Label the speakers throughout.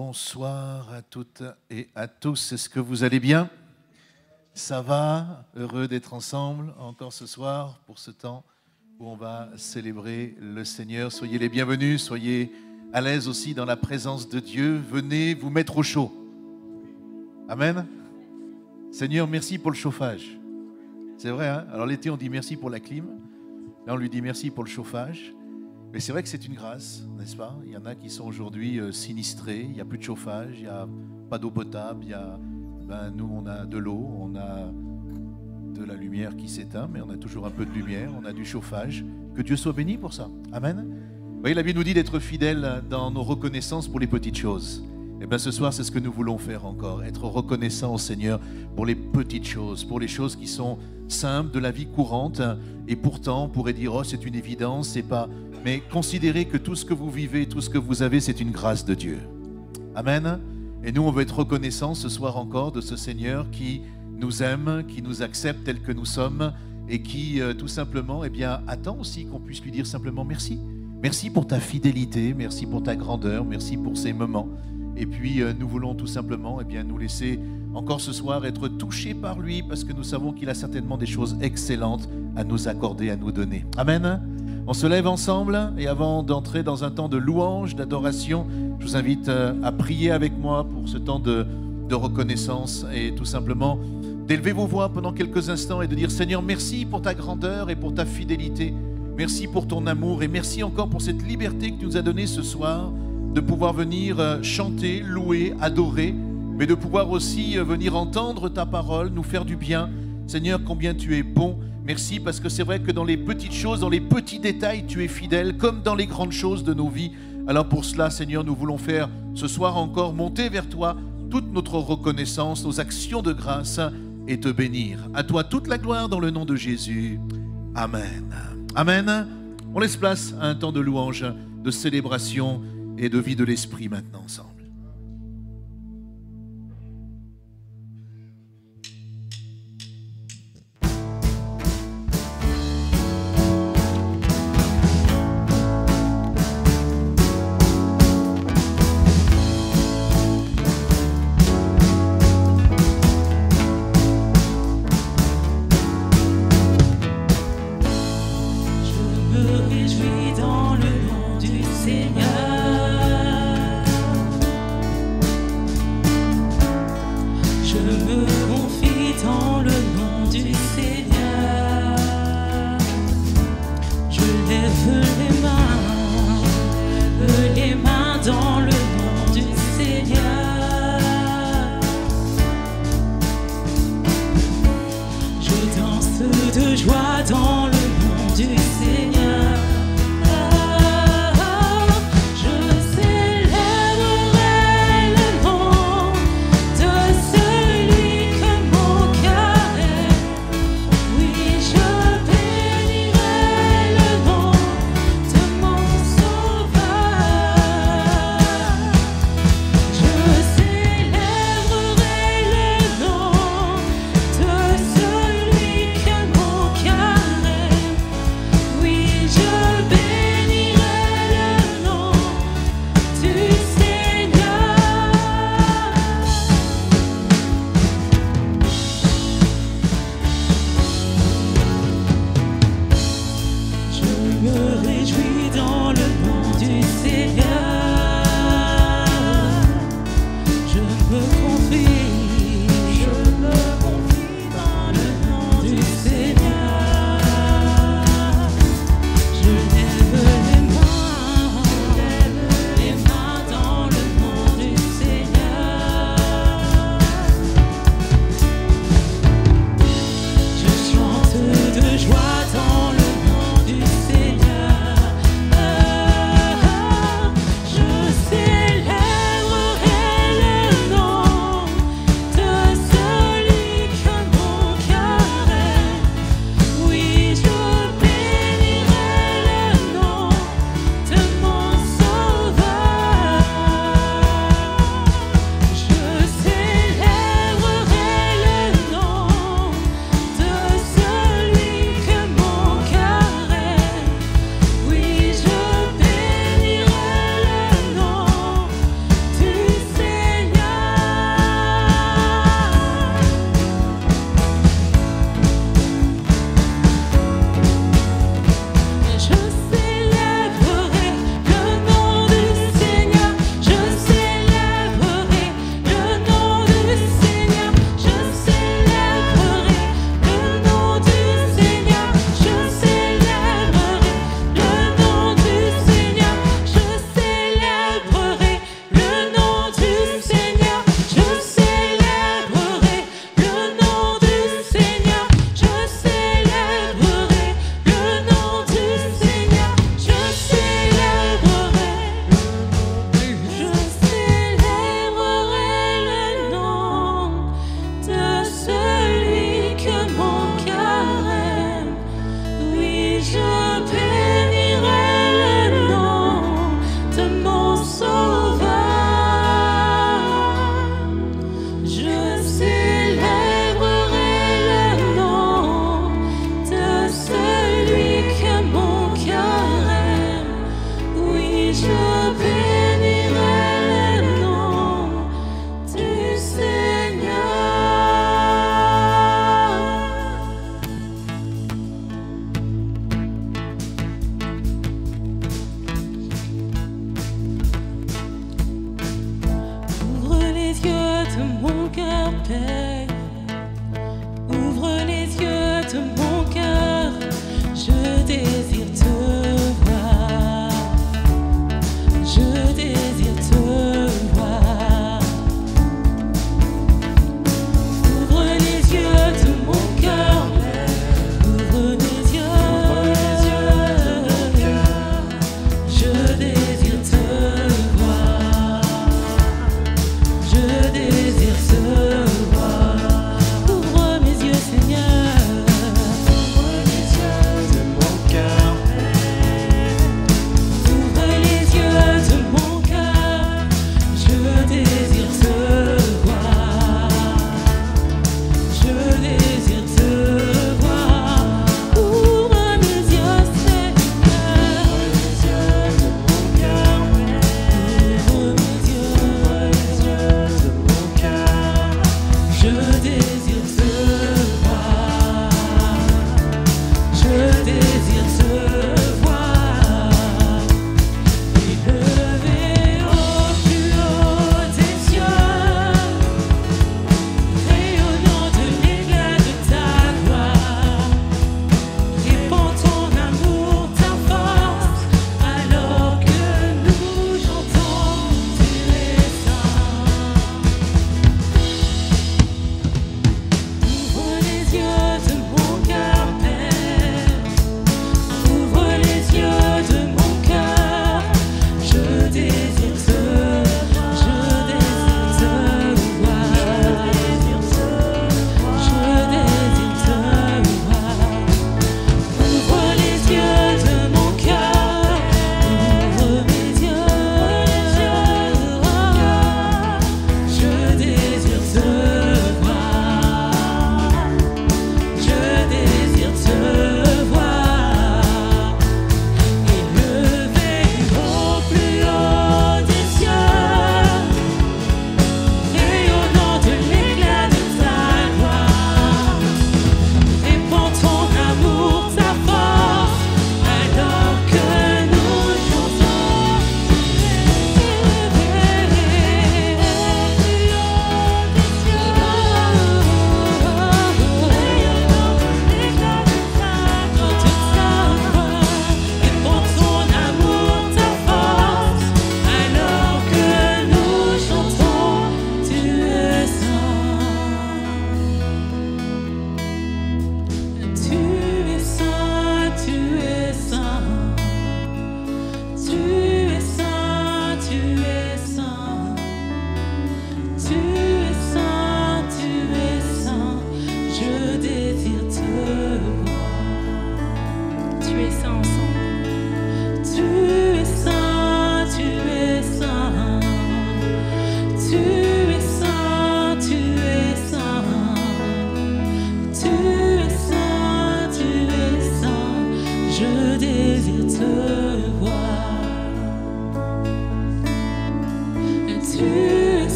Speaker 1: Bonsoir à toutes et à tous. Est-ce que vous allez bien? Ça va? Heureux d'être ensemble encore ce soir pour ce temps où on va célébrer le Seigneur. Soyez les bienvenus, soyez à l'aise aussi dans la présence de Dieu. Venez vous mettre au chaud. Amen. Seigneur, merci pour le chauffage. C'est vrai, hein? Alors l'été, on dit merci pour la clim. Là, on lui dit merci pour le chauffage. Mais c'est vrai que c'est une grâce, n'est-ce pas? Il y en a qui sont aujourd'hui euh, sinistrés, il n'y a plus de chauffage, il n'y a pas d'eau potable, il y a, ben, nous on a de l'eau, on a de la lumière qui s'éteint, mais on a toujours un peu de lumière, on a du chauffage. Que Dieu soit béni pour ça. Amen. Vous voyez, la Bible nous dit d'être fidèles dans nos reconnaissances pour les petites choses. Et eh bien ce soir, c'est ce que nous voulons faire encore, être reconnaissants au Seigneur pour les petites choses, pour les choses qui sont simples de la vie courante. Et pourtant, on pourrait dire, oh, c'est une évidence, c'est pas mais considérez que tout ce que vous vivez, tout ce que vous avez, c'est une grâce de Dieu. Amen. Et nous, on veut être reconnaissants ce soir encore de ce Seigneur qui nous aime, qui nous accepte tel que nous sommes et qui euh, tout simplement eh bien, attend aussi qu'on puisse lui dire simplement merci. Merci pour ta fidélité, merci pour ta grandeur, merci pour ces moments. Et puis euh, nous voulons tout simplement eh bien, nous laisser encore ce soir être touchés par lui parce que nous savons qu'il a certainement des choses excellentes à nous accorder, à nous donner. Amen. On se lève ensemble et avant d'entrer dans un temps de louange, d'adoration, je vous invite euh, à prier avec moi pour ce temps de, reconnaissance et tout simplement d'élever vos voix pendant quelques instants et de dire Seigneur, merci pour ta grandeur et pour ta fidélité. Merci pour ton amour et merci encore pour cette liberté que tu nous as donnée ce soir de pouvoir venir euh, chanter, louer, adorer, mais de pouvoir aussi euh, venir entendre ta parole, nous faire du bien. Seigneur, combien tu es bon Merci parce que c'est vrai que dans les petites choses, dans les petits détails, tu es fidèle, comme dans les grandes choses de nos vies. Alors pour cela, Seigneur, nous voulons faire ce soir encore monter vers toi toute notre reconnaissance, nos actions de grâce et te bénir. À toi toute la gloire dans le nom de Jésus. Amen. Amen. On laisse place à un temps de louange, de célébration et de vie de l'esprit maintenant ensemble.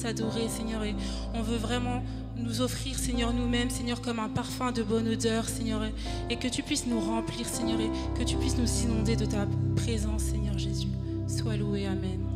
Speaker 2: T'adorer, Seigneur. Et on veut vraiment nous offrir, Seigneur, nous-mêmes, Seigneur, comme un parfum de bonne odeur, Seigneur. Et que tu puisses nous remplir, Seigneur, et que tu puisses nous inonder de ta présence, Seigneur Jésus. Sois loué. Amen.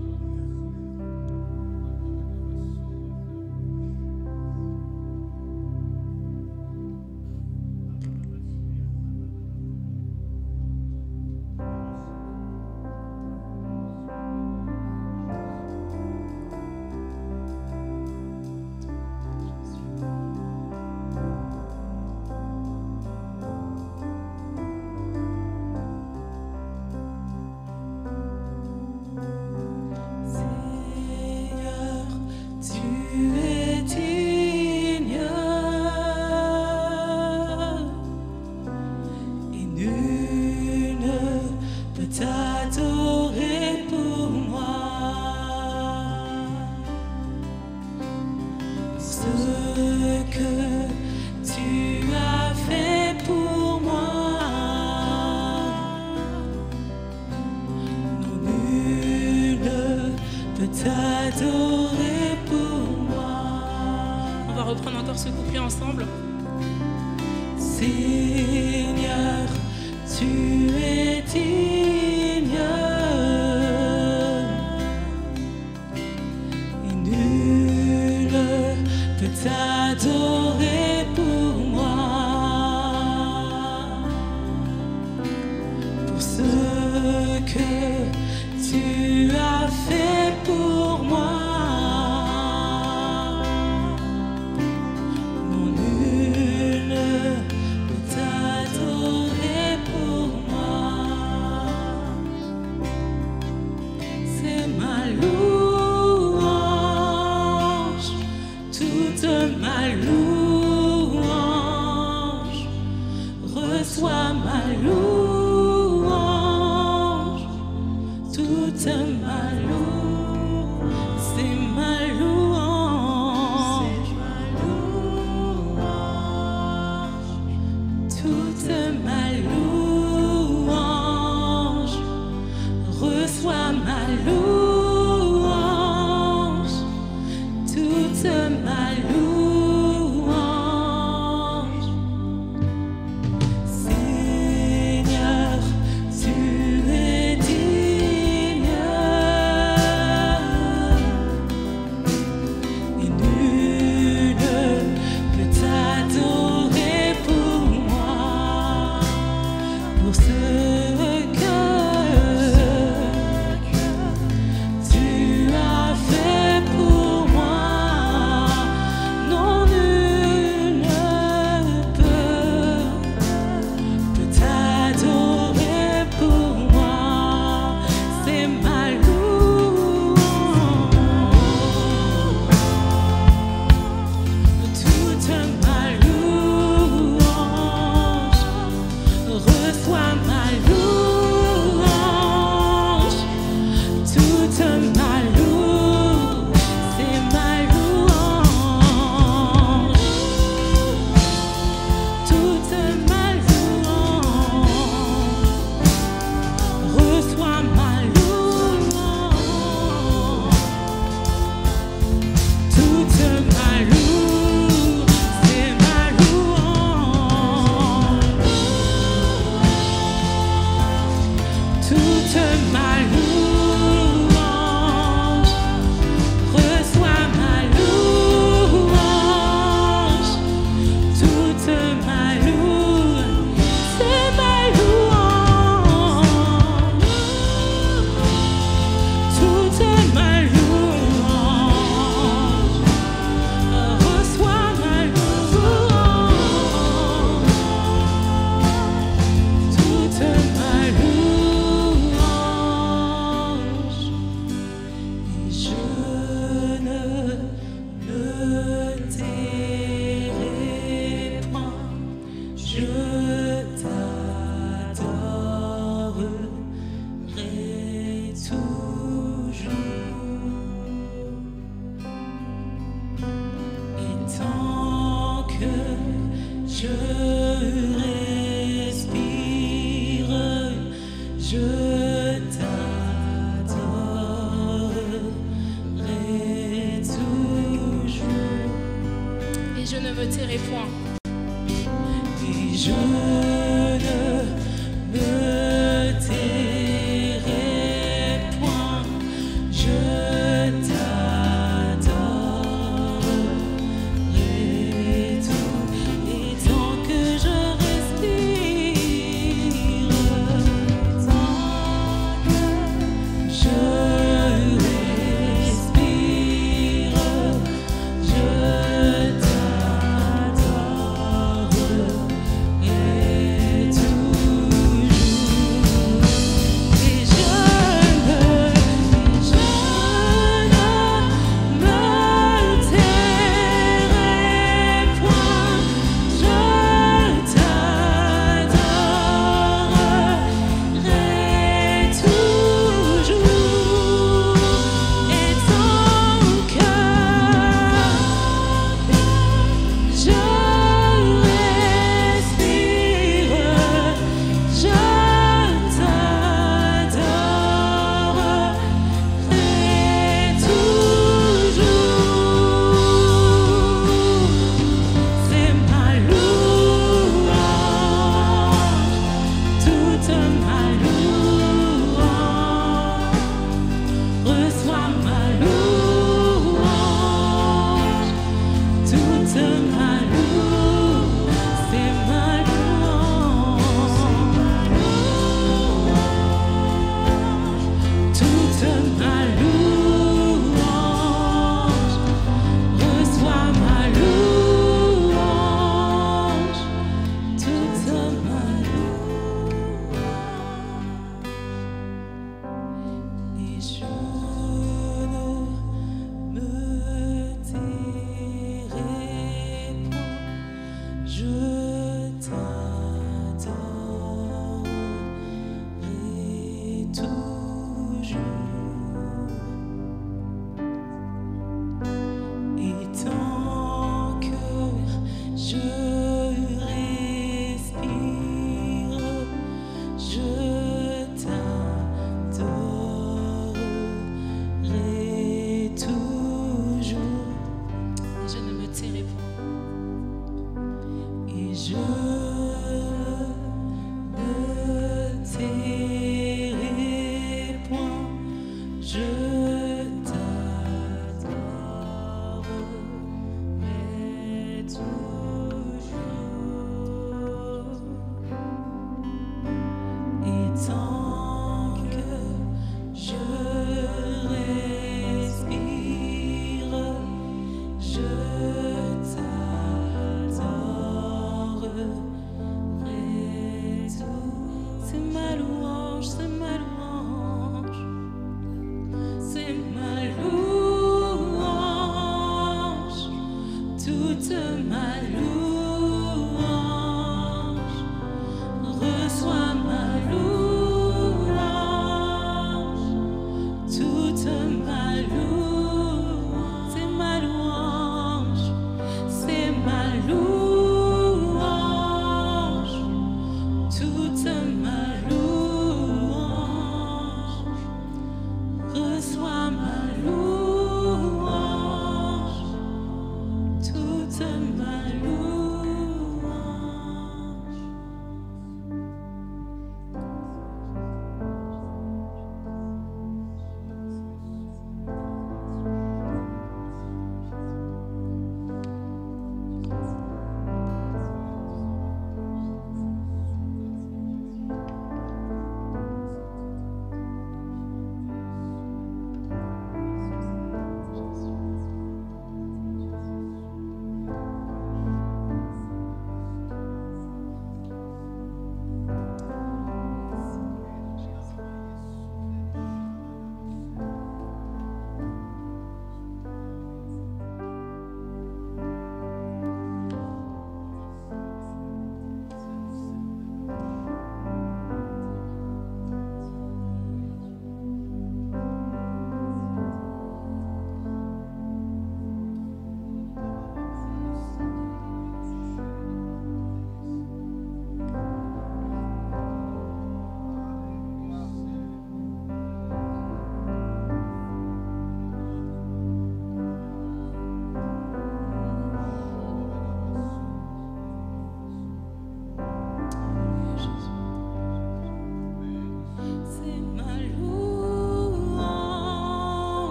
Speaker 3: Toute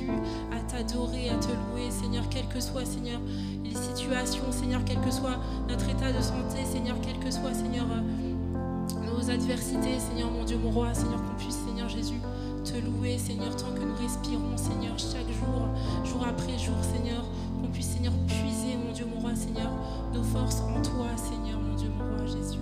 Speaker 3: À t'adorer, à te louer, Seigneur, quelle que soit, Seigneur, les situations, Seigneur, quel que soit notre état de santé, Seigneur, quel que soit, Seigneur, euh, nos adversités, Seigneur, mon Dieu, mon roi, Seigneur, qu'on puisse, Seigneur Jésus, te louer, Seigneur, tant que
Speaker 2: nous respirons, Seigneur, chaque jour,
Speaker 3: jour après jour, Seigneur, qu'on puisse, Seigneur, puiser, mon Dieu, mon roi, Seigneur, nos forces en toi, Seigneur, mon Dieu, mon roi,
Speaker 1: Jésus.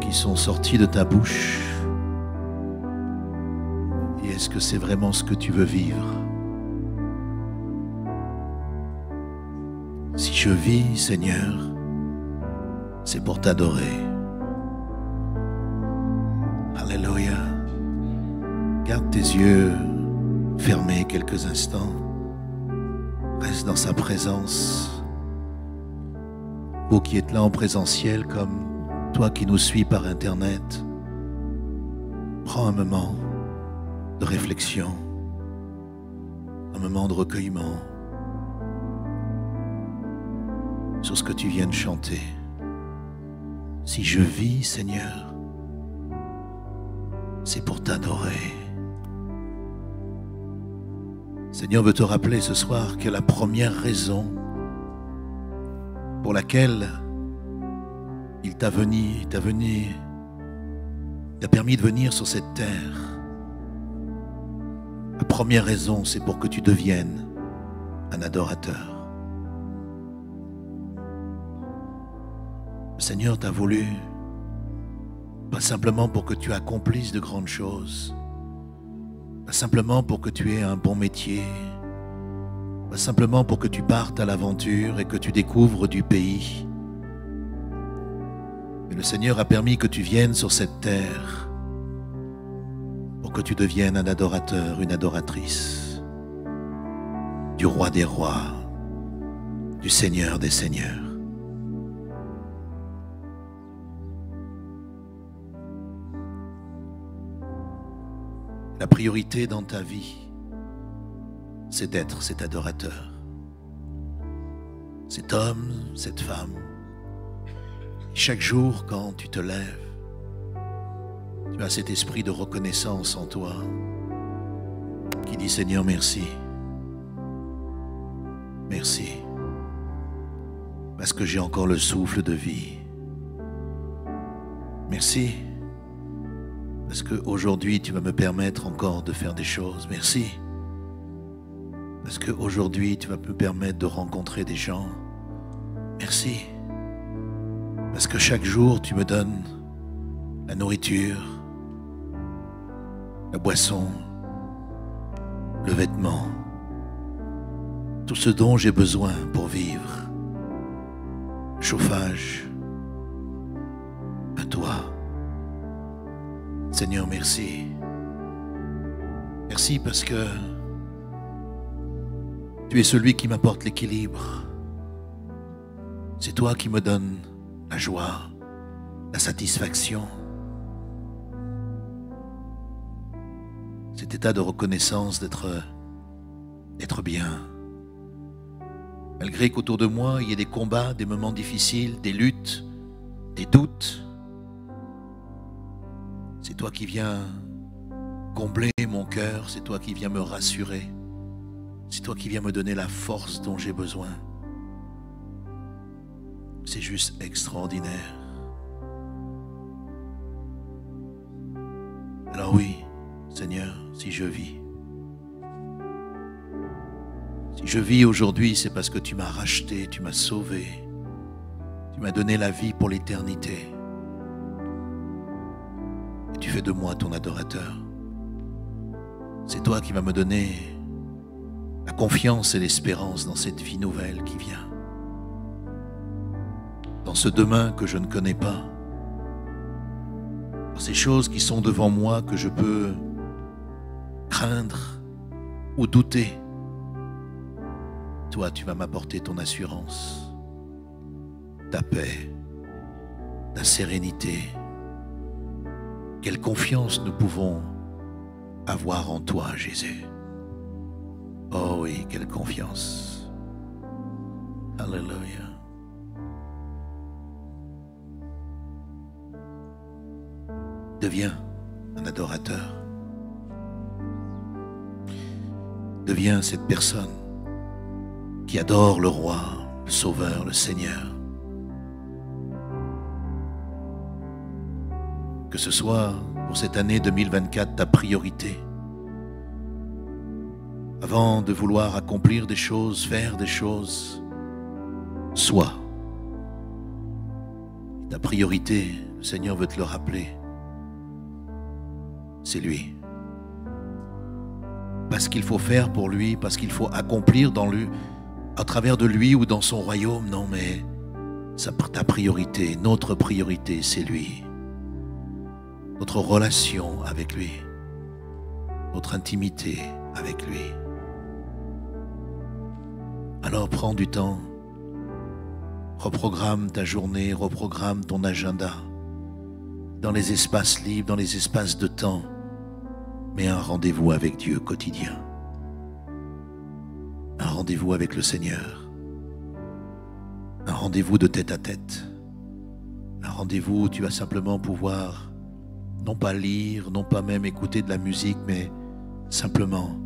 Speaker 1: Qui sont sorties de ta bouche Et est-ce que c'est vraiment ce que tu veux vivre? Si je vis, Seigneur, c'est pour t'adorer. Alléluia. Garde tes yeux fermés quelques instants. Reste dans sa présence. Vous qui êtes là en présentiel comme toi qui nous suis par Internet, prends un moment de réflexion, un moment de recueillement sur ce que tu viens de chanter. Si je vis, Seigneur, c'est pour t'adorer. Seigneur veut te rappeler ce soir que la première raison pour laquelle il t'a venu, t'a venu, t'a permis de venir sur cette terre. La première raison, c'est pour que tu deviennes un adorateur. Le Seigneur t'a voulu, pas simplement pour que tu accomplisses de grandes choses, pas simplement pour que tu aies un bon métier, pas simplement pour que tu partes à l'aventure et que tu découvres du pays, mais le Seigneur a permis que tu viennes sur cette terre pour que tu deviennes un adorateur, une adoratrice du roi des rois, du Seigneur des seigneurs. La priorité dans ta vie, c'est d'être cet adorateur, cet homme, cette femme chaque jour, quand tu te lèves, tu as cet esprit de reconnaissance en toi qui dit Seigneur, merci. Merci. Parce que j'ai encore le souffle de vie. Merci. Parce qu'aujourd'hui, tu vas me permettre encore de faire des choses. Merci. Parce qu'aujourd'hui, tu vas me permettre de rencontrer des gens. Merci. Parce que chaque jour, tu me donnes la nourriture, la boisson, le vêtement, tout ce dont j'ai besoin pour vivre. Chauffage, à toi. Seigneur, merci. Merci parce que tu es celui qui m'apporte l'équilibre. C'est toi qui me donnes la joie, la satisfaction. Cet état de reconnaissance d'être d'être bien. Malgré qu'autour de moi, il y ait des combats, des moments difficiles, des luttes, des doutes, c'est toi qui viens combler mon cœur, c'est toi qui viens me rassurer, c'est toi qui viens me donner la force dont j'ai besoin. C'est juste extraordinaire. Alors oui, Seigneur, si je vis, si je vis aujourd'hui, c'est parce que tu m'as racheté, tu m'as sauvé, tu m'as donné la vie pour l'éternité. Et tu fais de moi ton adorateur. C'est toi qui vas me donner la confiance et l'espérance dans cette vie nouvelle qui vient dans ce demain que je ne connais pas, dans ces choses qui sont devant moi que je peux craindre ou douter. Toi, tu vas m'apporter ton assurance, ta paix, ta sérénité. Quelle confiance nous pouvons avoir en toi, Jésus. Oh oui, quelle confiance. Alléluia. Deviens un adorateur. Deviens cette personne qui adore le roi, le sauveur, le Seigneur. Que ce soit pour cette année 2024 ta priorité. Avant de vouloir accomplir des choses, faire des choses, sois. Ta priorité, le Seigneur veut te le rappeler, c'est lui. Parce qu'il faut faire pour lui, parce qu'il faut accomplir à travers de lui ou dans son royaume, non mais ta priorité, notre priorité, c'est lui. Notre relation avec lui, notre intimité avec lui. Alors prends du temps, reprogramme ta journée, reprogramme ton agenda dans les espaces libres, dans les espaces de temps, mais un rendez-vous avec Dieu quotidien. Un rendez-vous avec le Seigneur. Un rendez-vous de tête à tête. Un rendez-vous où tu vas simplement pouvoir non pas lire, non pas même écouter de la musique, mais simplement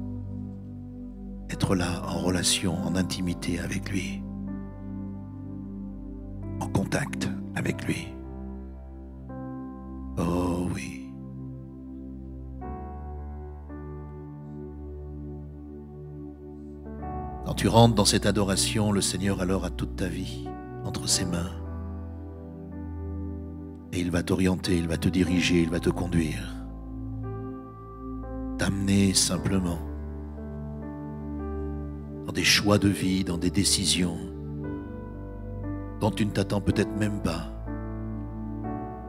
Speaker 1: être là en relation, en intimité avec lui, en contact avec lui. Oh oui. Tu rentres dans cette adoration, le Seigneur alors a toute ta vie entre ses mains. Et il va t'orienter, il va te diriger, il va te conduire. T'amener simplement dans des choix de vie, dans des décisions dont tu ne t'attends peut-être même pas,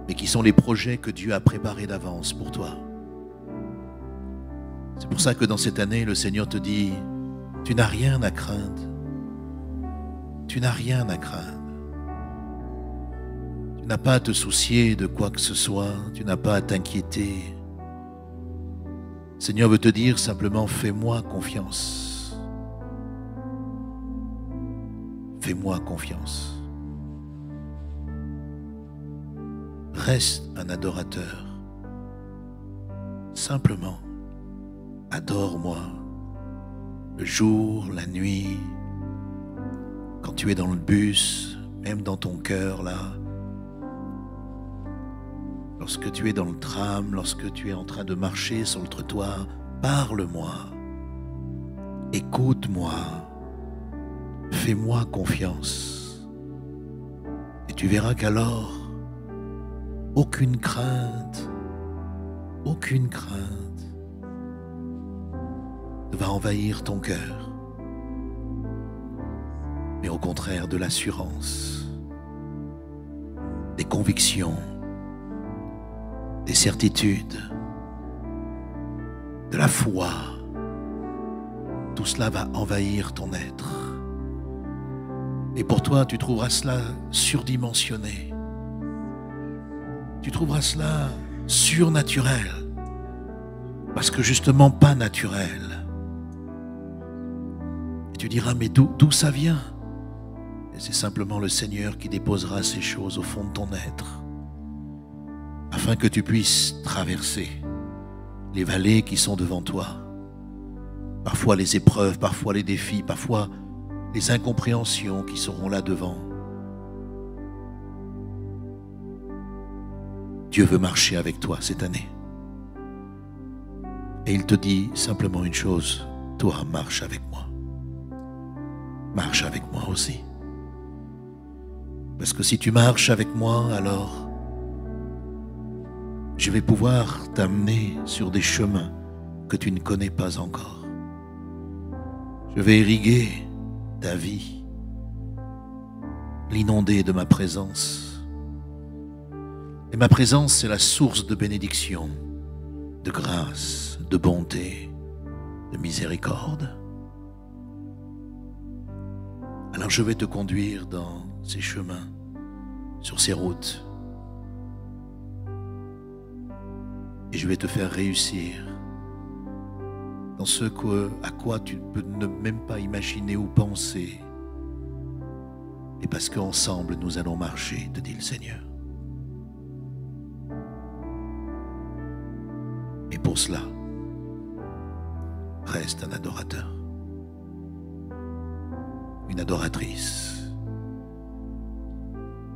Speaker 1: mais qui sont les projets que Dieu a préparés d'avance pour toi. C'est pour ça que dans cette année, le Seigneur te dit, tu n'as rien à craindre. Tu n'as rien à craindre. Tu n'as pas à te soucier de quoi que ce soit. Tu n'as pas à t'inquiéter. Seigneur veut te dire simplement, fais-moi confiance. Fais-moi confiance. Reste un adorateur. Simplement, adore-moi le jour, la nuit, quand tu es dans le bus, même dans ton cœur là, lorsque tu es dans le tram, lorsque tu es en train de marcher sur le trottoir, parle-moi, écoute-moi. Fais-moi confiance. Et tu verras qu'alors, aucune crainte, aucune crainte va envahir ton cœur, mais au contraire de l'assurance, des convictions, des certitudes, de la foi. Tout cela va envahir ton être. Et pour toi, tu trouveras cela surdimensionné. Tu trouveras cela surnaturel. Parce que justement pas naturel. Tu diras, mais d'où ça vient? Et c'est simplement le Seigneur qui déposera ces choses au fond de ton être. Afin que tu puisses traverser les vallées qui sont devant toi. Parfois les épreuves, parfois les défis, parfois les incompréhensions qui seront là devant. Dieu veut marcher avec toi cette année. Et il te dit simplement une chose, toi marche avec moi. Marche avec moi aussi. Parce que si tu marches avec moi, alors je vais pouvoir t'amener sur des chemins que tu ne connais pas encore. Je vais irriguer ta vie, l'inonder de ma présence. Et ma présence, c'est la source de bénédiction, de grâce, de bonté, de miséricorde. Alors je vais te conduire dans ces chemins, sur ces routes. Et je vais te faire réussir dans ce à quoi tu peux ne même pas imaginer ou penser. Et parce qu'ensemble nous allons marcher, te dit le Seigneur. Et pour cela, reste un adorateur, une adoratrice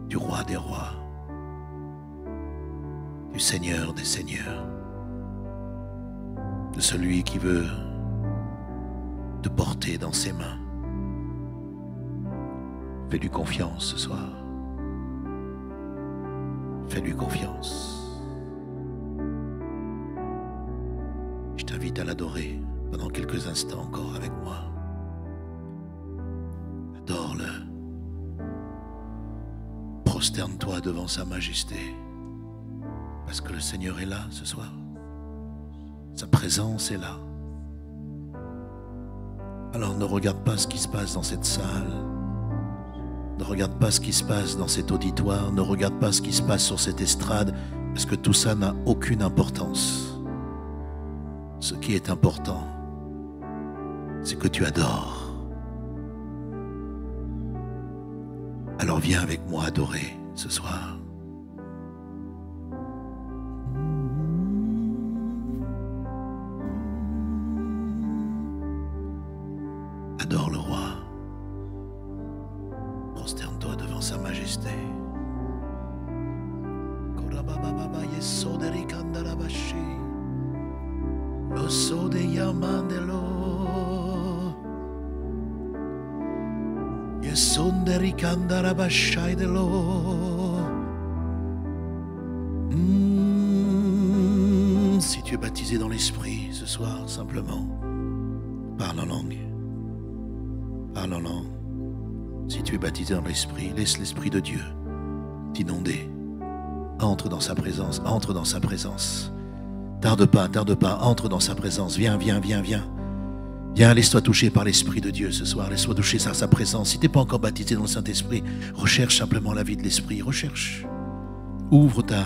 Speaker 1: du roi des rois, du Seigneur des seigneurs de celui qui veut te porter dans ses mains. Fais-lui confiance ce soir. Fais-lui confiance. Je t'invite à l'adorer pendant quelques instants encore avec moi. Prosterne-toi devant sa majesté. Parce que le Seigneur est là ce soir. Sa présence est là. Alors ne regarde pas ce qui se passe dans cette salle. Ne regarde pas ce qui se passe dans cet auditoire. Ne regarde pas ce qui se passe sur cette estrade. Parce que tout ça n'a aucune importance. Ce qui est important, c'est que tu adores. Alors viens avec moi adorer ce soir. Dans l'esprit, laisse l'esprit de Dieu t'inonder. Entre dans sa présence, entre dans sa présence. Tarde pas, tarde pas, entre dans sa présence. Viens, viens, viens, viens. Viens, laisse-toi toucher par l'Esprit de Dieu ce soir. Laisse-toi toucher sa présence. Si tu pas encore baptisé dans le Saint-Esprit, recherche simplement la vie de l'Esprit. Recherche. Ouvre ta,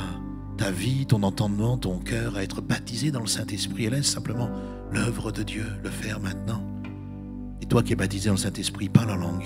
Speaker 1: ta vie, ton entendement, ton cœur à être baptisé dans le Saint-Esprit et laisse simplement l'œuvre de Dieu le faire maintenant. Et toi qui es baptisé dans le Saint-Esprit, parle en langue.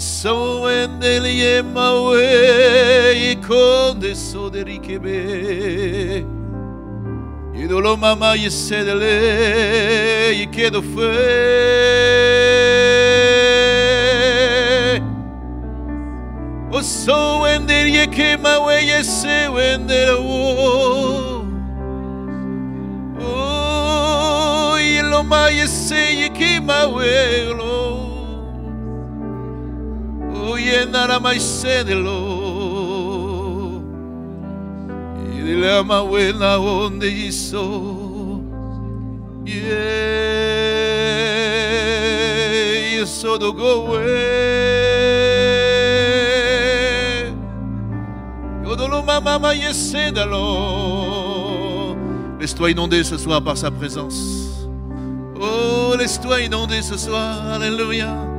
Speaker 1: so endeli mawe ikonde so derikebe idolo mama yesedele ikedo fe Oh, so endeli ke mawe yese endelo o ilo ma yese ke mawe lo O yenara mai sedelo. Dile ama buena onde hizo. Yeah, so do go. Yodolo mama ma yesedalo. Laisse-toi inonder ce soir par sa présence. Oh, laisse-toi inonder ce soir. Alléluia.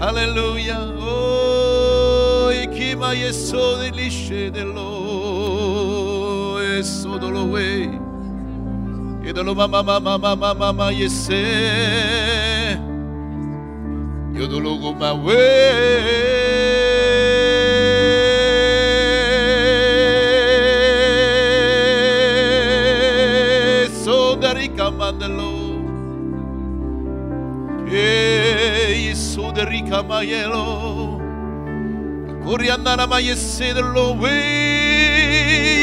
Speaker 1: Alléluia. Oh, ikima yeso de lishe de lo. Eso do lo we. Et de lo mama mama mama mama yese. Yo do lo go ma we. Yesu de rica maielo Coriandana maiesse de lo we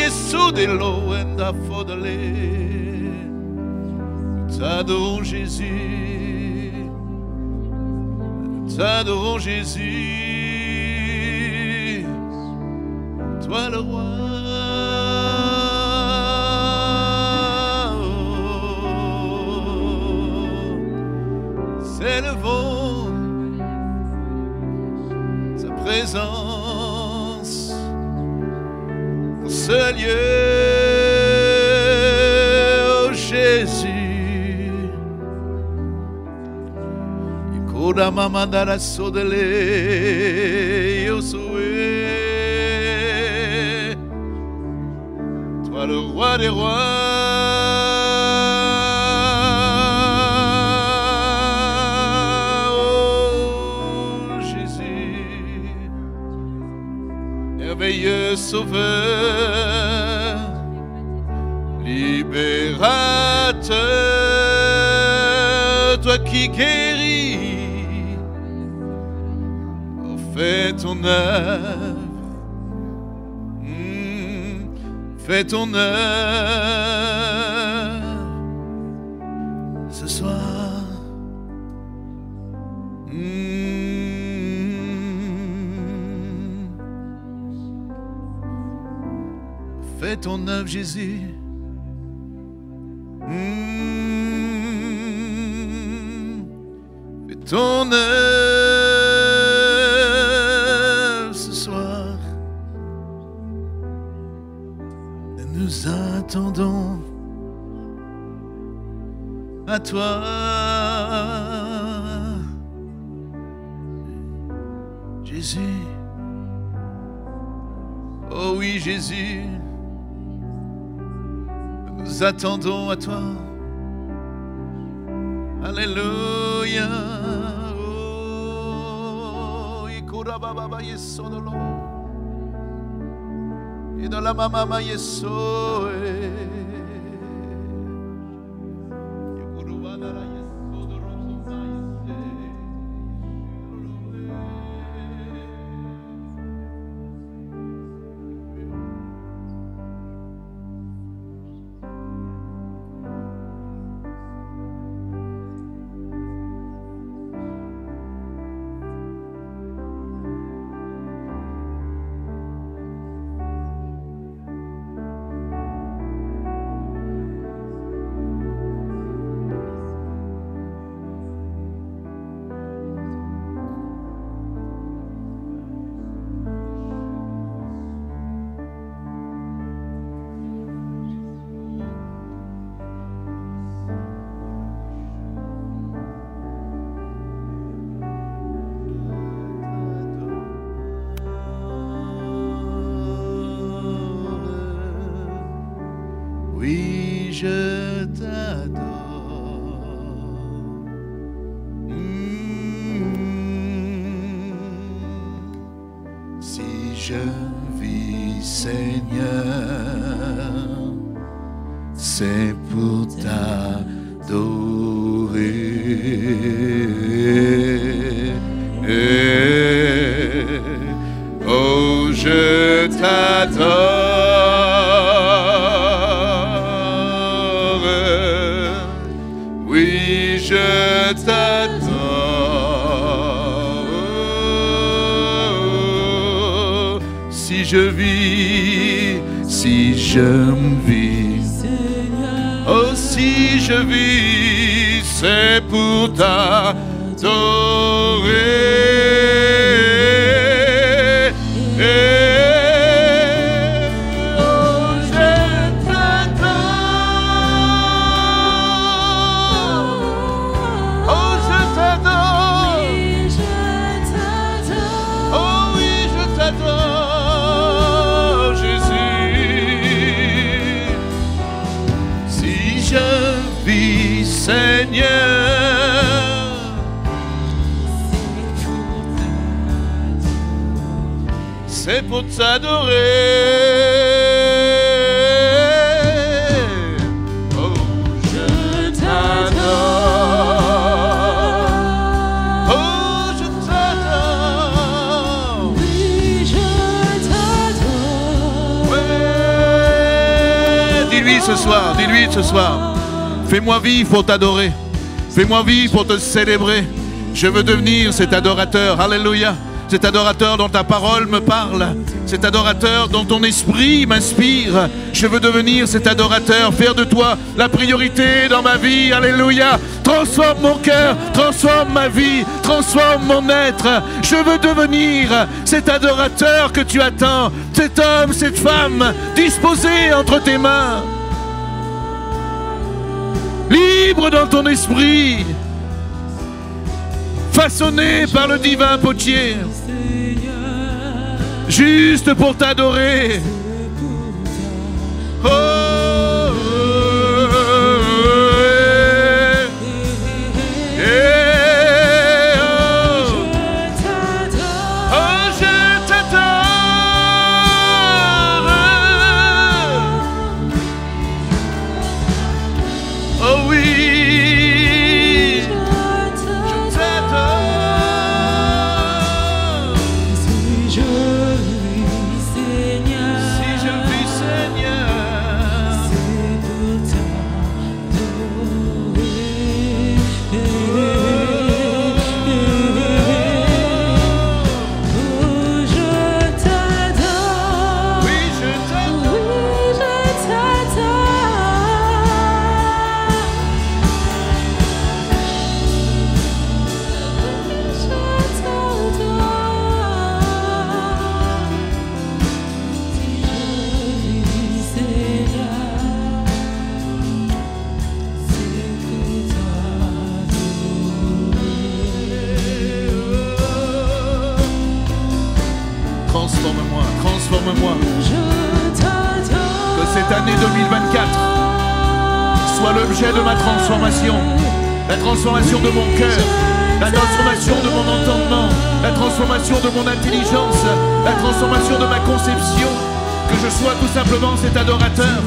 Speaker 1: Yesu de lo enda fodele T'adorons Jésus. Jésus. Toi le roi présence en ce lieu, oh Jésus. Ikoda mamandara sodele Yosué. Toi le roi des rois, sauveur, libérateur, toi qui guéris, hmm, fais ton œuvre, fais ton œuvre. Jésus. Hmm. Fais ton œuvre ce soir. Nous attendons à toi. Jésus. Oh oui, Jésus. Attendons à toi. Alléluia. Oh, ikura baba ba yeso dolo. Et dans la mama ma t'adorer. Fais-moi vivre pour te célébrer. Je veux devenir cet adorateur. Alléluia. Cet adorateur dont ta parole me parle. Cet adorateur dont ton esprit m'inspire. Je veux devenir cet adorateur. Faire de toi la priorité dans ma vie. Alléluia. Transforme mon cœur. Transforme ma vie. Transforme mon être. Je veux devenir cet adorateur que tu attends. Cet homme, cette femme disposé entre tes mains. Libre dans ton esprit. Façonné par le divin potier. Juste pour t'adorer. Transformation de mon intelligence, la transformation de ma conception. Que je sois tout simplement cet adorateur,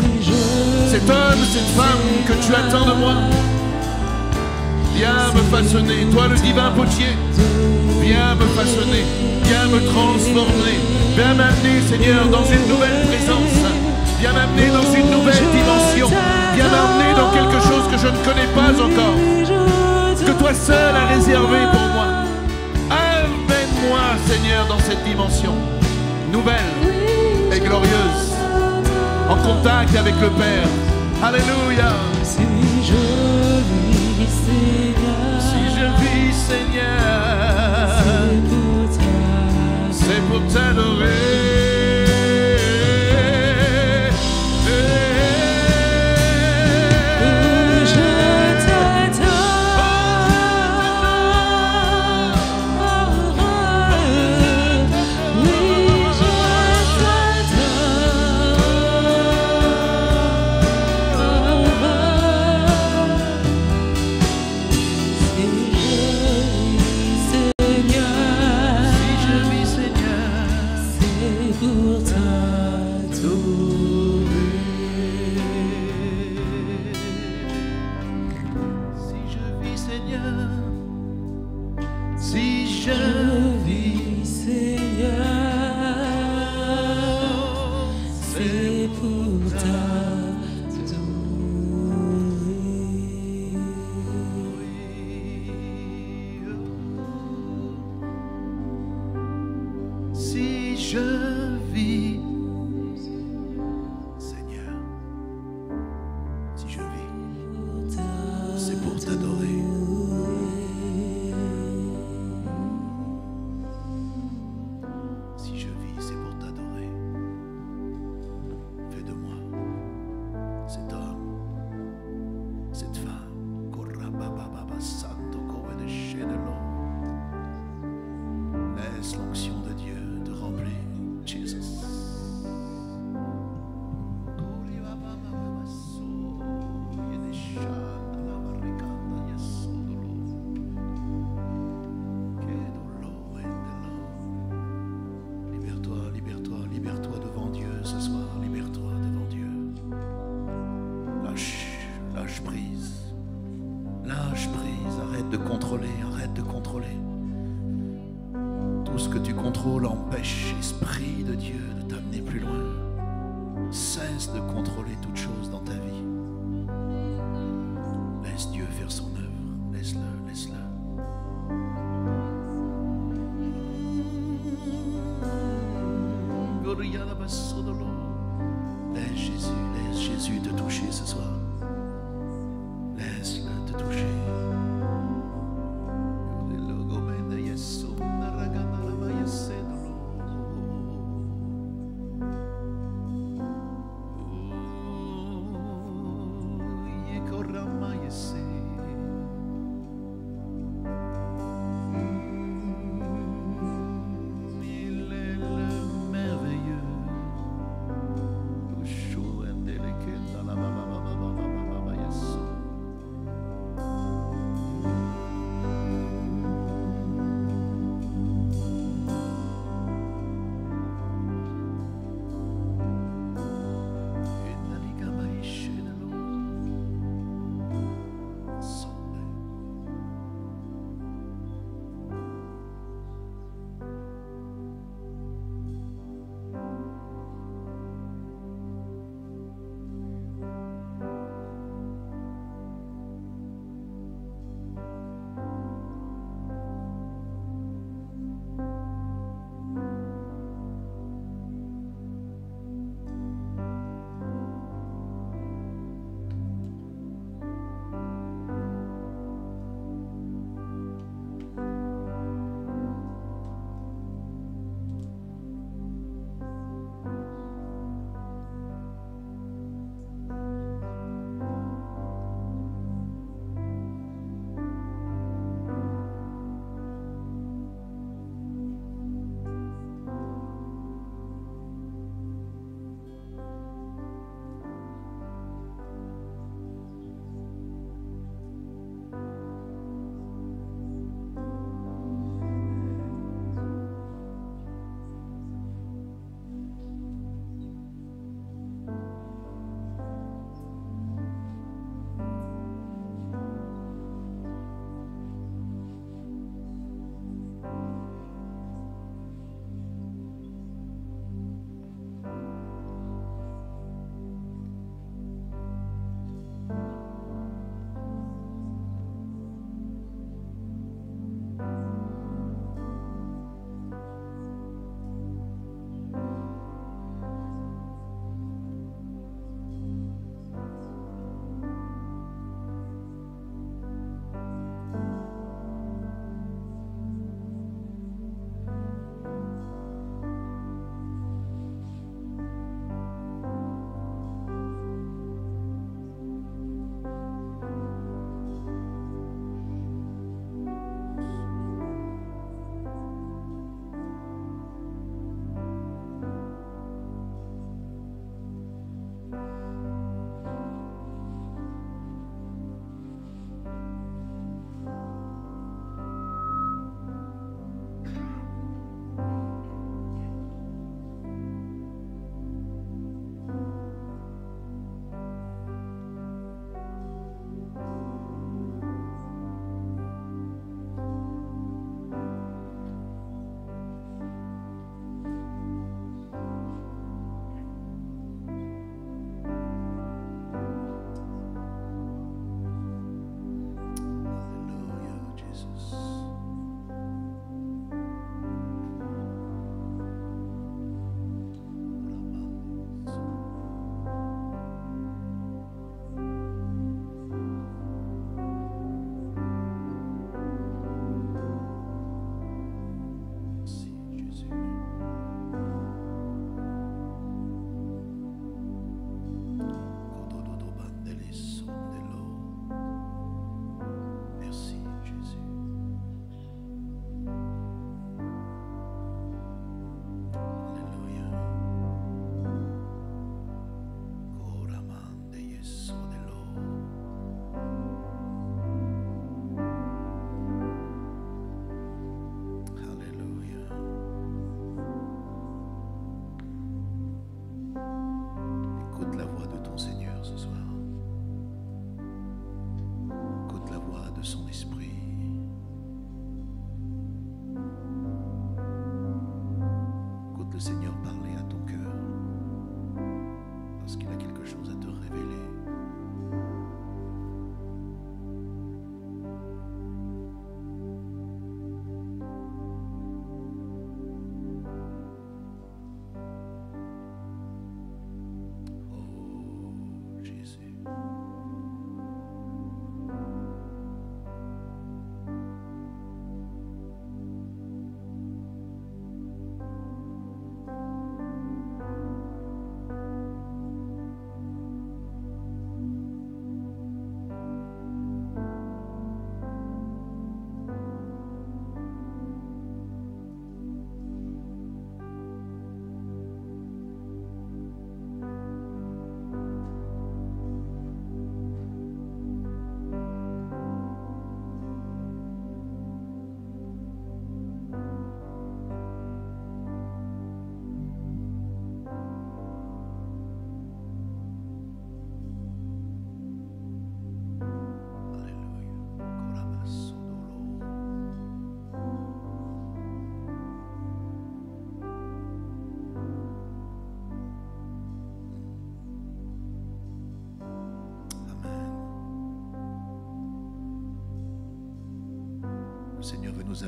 Speaker 1: cet homme, cette femme que tu attends de moi. Viens me façonner, toi le divin potier. Viens me façonner, viens me transformer. Viens m'amener, Seigneur, dans une nouvelle présence. Viens m'amener dans une nouvelle dimension. Viens m'amener dans quelque chose que je ne connais pas encore. Que toi seul as réservé pour moi. Seigneur, dans cette dimension nouvelle et glorieuse. En contact avec le Père. Alléluia.
Speaker 3: Si je vis, Seigneur,
Speaker 1: Si je vis, Seigneur,
Speaker 3: c'est pour
Speaker 1: t'adorer.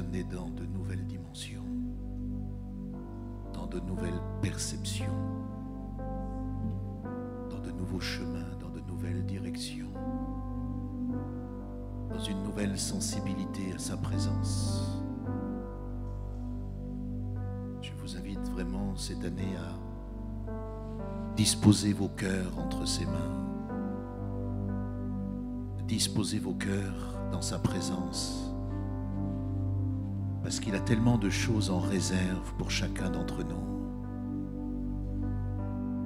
Speaker 1: Dans de nouvelles dimensions, dans de nouvelles perceptions, dans de nouveaux chemins, dans de nouvelles directions dans une nouvelle sensibilité à sa présence. Je vous invite vraiment cette année à disposer vos cœurs entre ses mains, disposer vos cœurs dans sa présence, parce qu'il a tellement de choses en réserve pour chacun d'entre nous.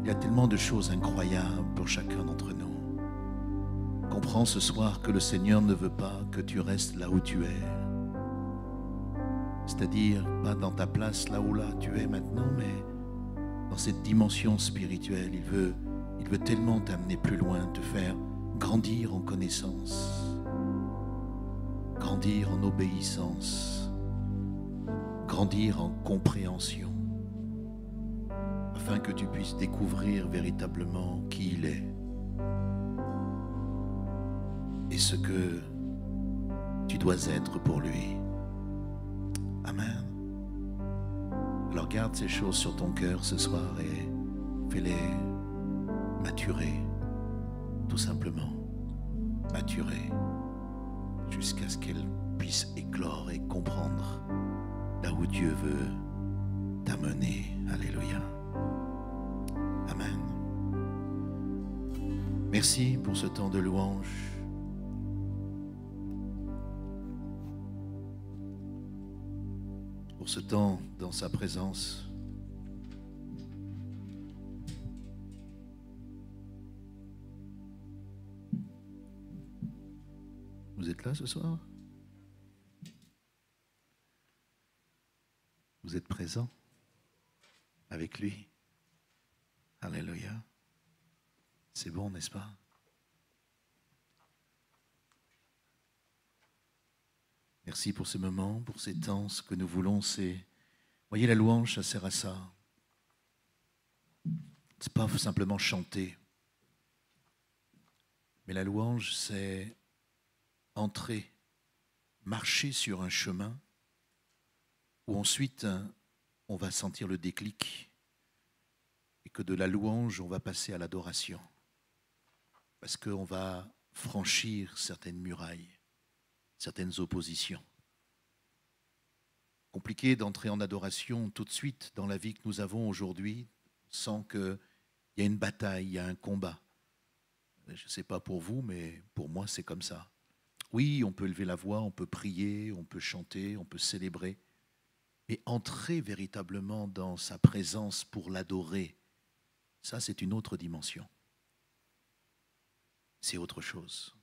Speaker 1: Il y a tellement de choses incroyables pour chacun d'entre nous. Comprends ce soir que le Seigneur ne veut pas que tu restes là où tu es. C'est-à-dire pas dans ta place là où là tu es maintenant, mais dans cette dimension spirituelle. Il veut, il veut tellement t'amener plus loin, te faire grandir en connaissance, grandir en obéissance, grandir en compréhension, afin que tu puisses découvrir véritablement qui il est et ce que tu dois être pour lui. Amen. Alors garde ces choses sur ton cœur ce soir et fais-les maturer, tout simplement. Maturer jusqu'à ce qu'elles puissent éclore et comprendre Dieu veut t'amener. Alléluia. Amen. Merci pour ce temps de louange. pour ce temps dans sa présence. Vous êtes là ce soir? Avec lui Alléluia. C'est bon, n'est-ce pas? Merci pour ce moment, pour ces temps. Ce que nous voulons, c'est. Voyez, la louange, ça sert à ça. C'est pas simplement chanter. Mais la louange, c'est entrer, marcher sur un chemin où ensuite on va sentir le déclic et que de la louange, on va passer à l'adoration. Parce qu'on va franchir certaines murailles certaines oppositions. Compliqué d'entrer en adoration tout de suite dans la vie que nous avons aujourd'hui sans qu'il y ait une bataille, il y a un combat. Je ne sais pas pour vous, mais pour moi c'est comme ça. Oui, on peut lever la voix, on peut prier, on peut chanter, on peut célébrer, mais entrer véritablement dans sa présence pour l'adorer, ça c'est une autre dimension. C'est autre chose.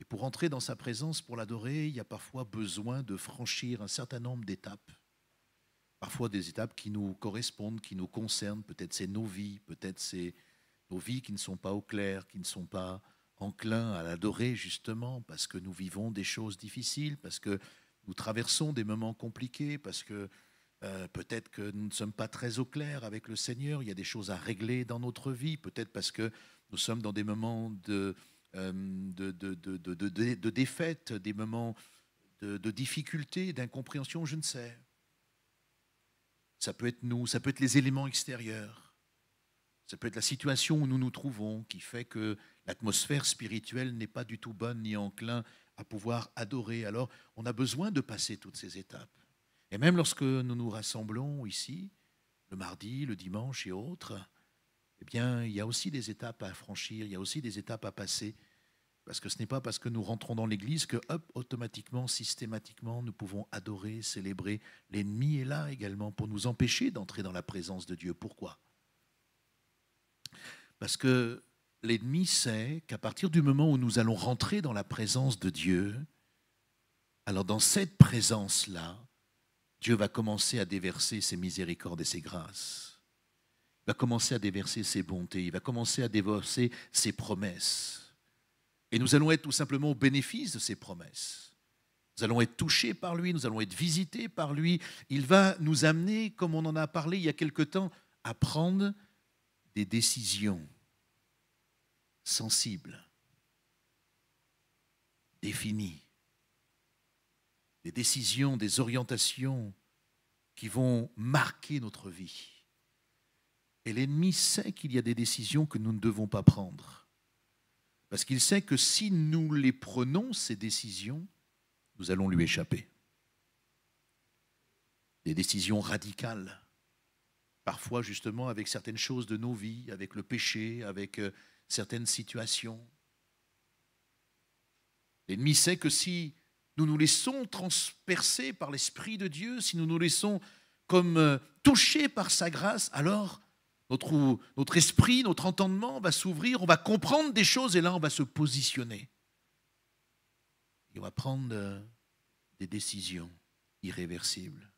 Speaker 1: Et pour entrer dans sa présence, pour l'adorer, il y a parfois besoin de franchir un certain nombre d'étapes. Parfois des étapes qui nous correspondent, qui nous concernent. Peut-être c'est nos vies, peut-être c'est nos vies qui ne sont pas au clair, qui ne sont pas enclins à l'adorer justement parce que nous vivons des choses difficiles, parce que nous traversons des moments compliqués, parce que euh, peut-être que nous ne sommes pas très au clair avec le Seigneur, il y a des choses à régler dans notre vie, peut-être parce que nous sommes dans des moments de, euh, de, de, de, défaite, des moments de, de difficulté, d'incompréhension, je ne sais. Ça peut être nous, ça peut être les éléments extérieurs, ça peut être la situation où nous nous trouvons qui fait que l'atmosphère spirituelle n'est pas du tout bonne ni enclin à pouvoir adorer. Alors on a besoin de passer toutes ces étapes. Et même lorsque nous nous rassemblons ici, le mardi, le dimanche et autres, eh bien, il y a aussi des étapes à franchir, il y a aussi des étapes à passer. Parce que ce n'est pas parce que nous rentrons dans l'église que, hop, automatiquement, systématiquement, nous pouvons adorer, célébrer. L'ennemi est là également pour nous empêcher d'entrer dans la présence de Dieu. Pourquoi? Parce que l'ennemi sait qu'à partir du moment où nous allons rentrer dans la présence de Dieu, alors dans cette présence-là, Dieu va commencer à déverser ses miséricordes et ses grâces. Il va commencer à déverser ses bontés, il va commencer à déverser ses promesses. Et nous allons être tout simplement au bénéfice de ces promesses. Nous allons être touchés par lui, nous allons être visités par lui. Il va nous amener, comme on en a parlé il y a quelque temps, à prendre des décisions sensibles, définies, des décisions, des orientations qui vont marquer notre vie. Et l'ennemi sait qu'il y a des décisions que nous ne devons pas prendre. Parce qu'il sait que si nous les prenons, ces décisions, nous allons lui échapper. Des décisions radicales, parfois justement avec certaines choses de nos vies, avec le péché, avec euh, certaines situations. L'ennemi sait que si nous nous laissons transpercer par l'Esprit de Dieu, si nous nous laissons comme euh, toucher par sa grâce, alors notre, notre esprit, notre entendement va s'ouvrir, on va comprendre des choses et là on va se positionner. Et on va prendre euh, des décisions irréversibles.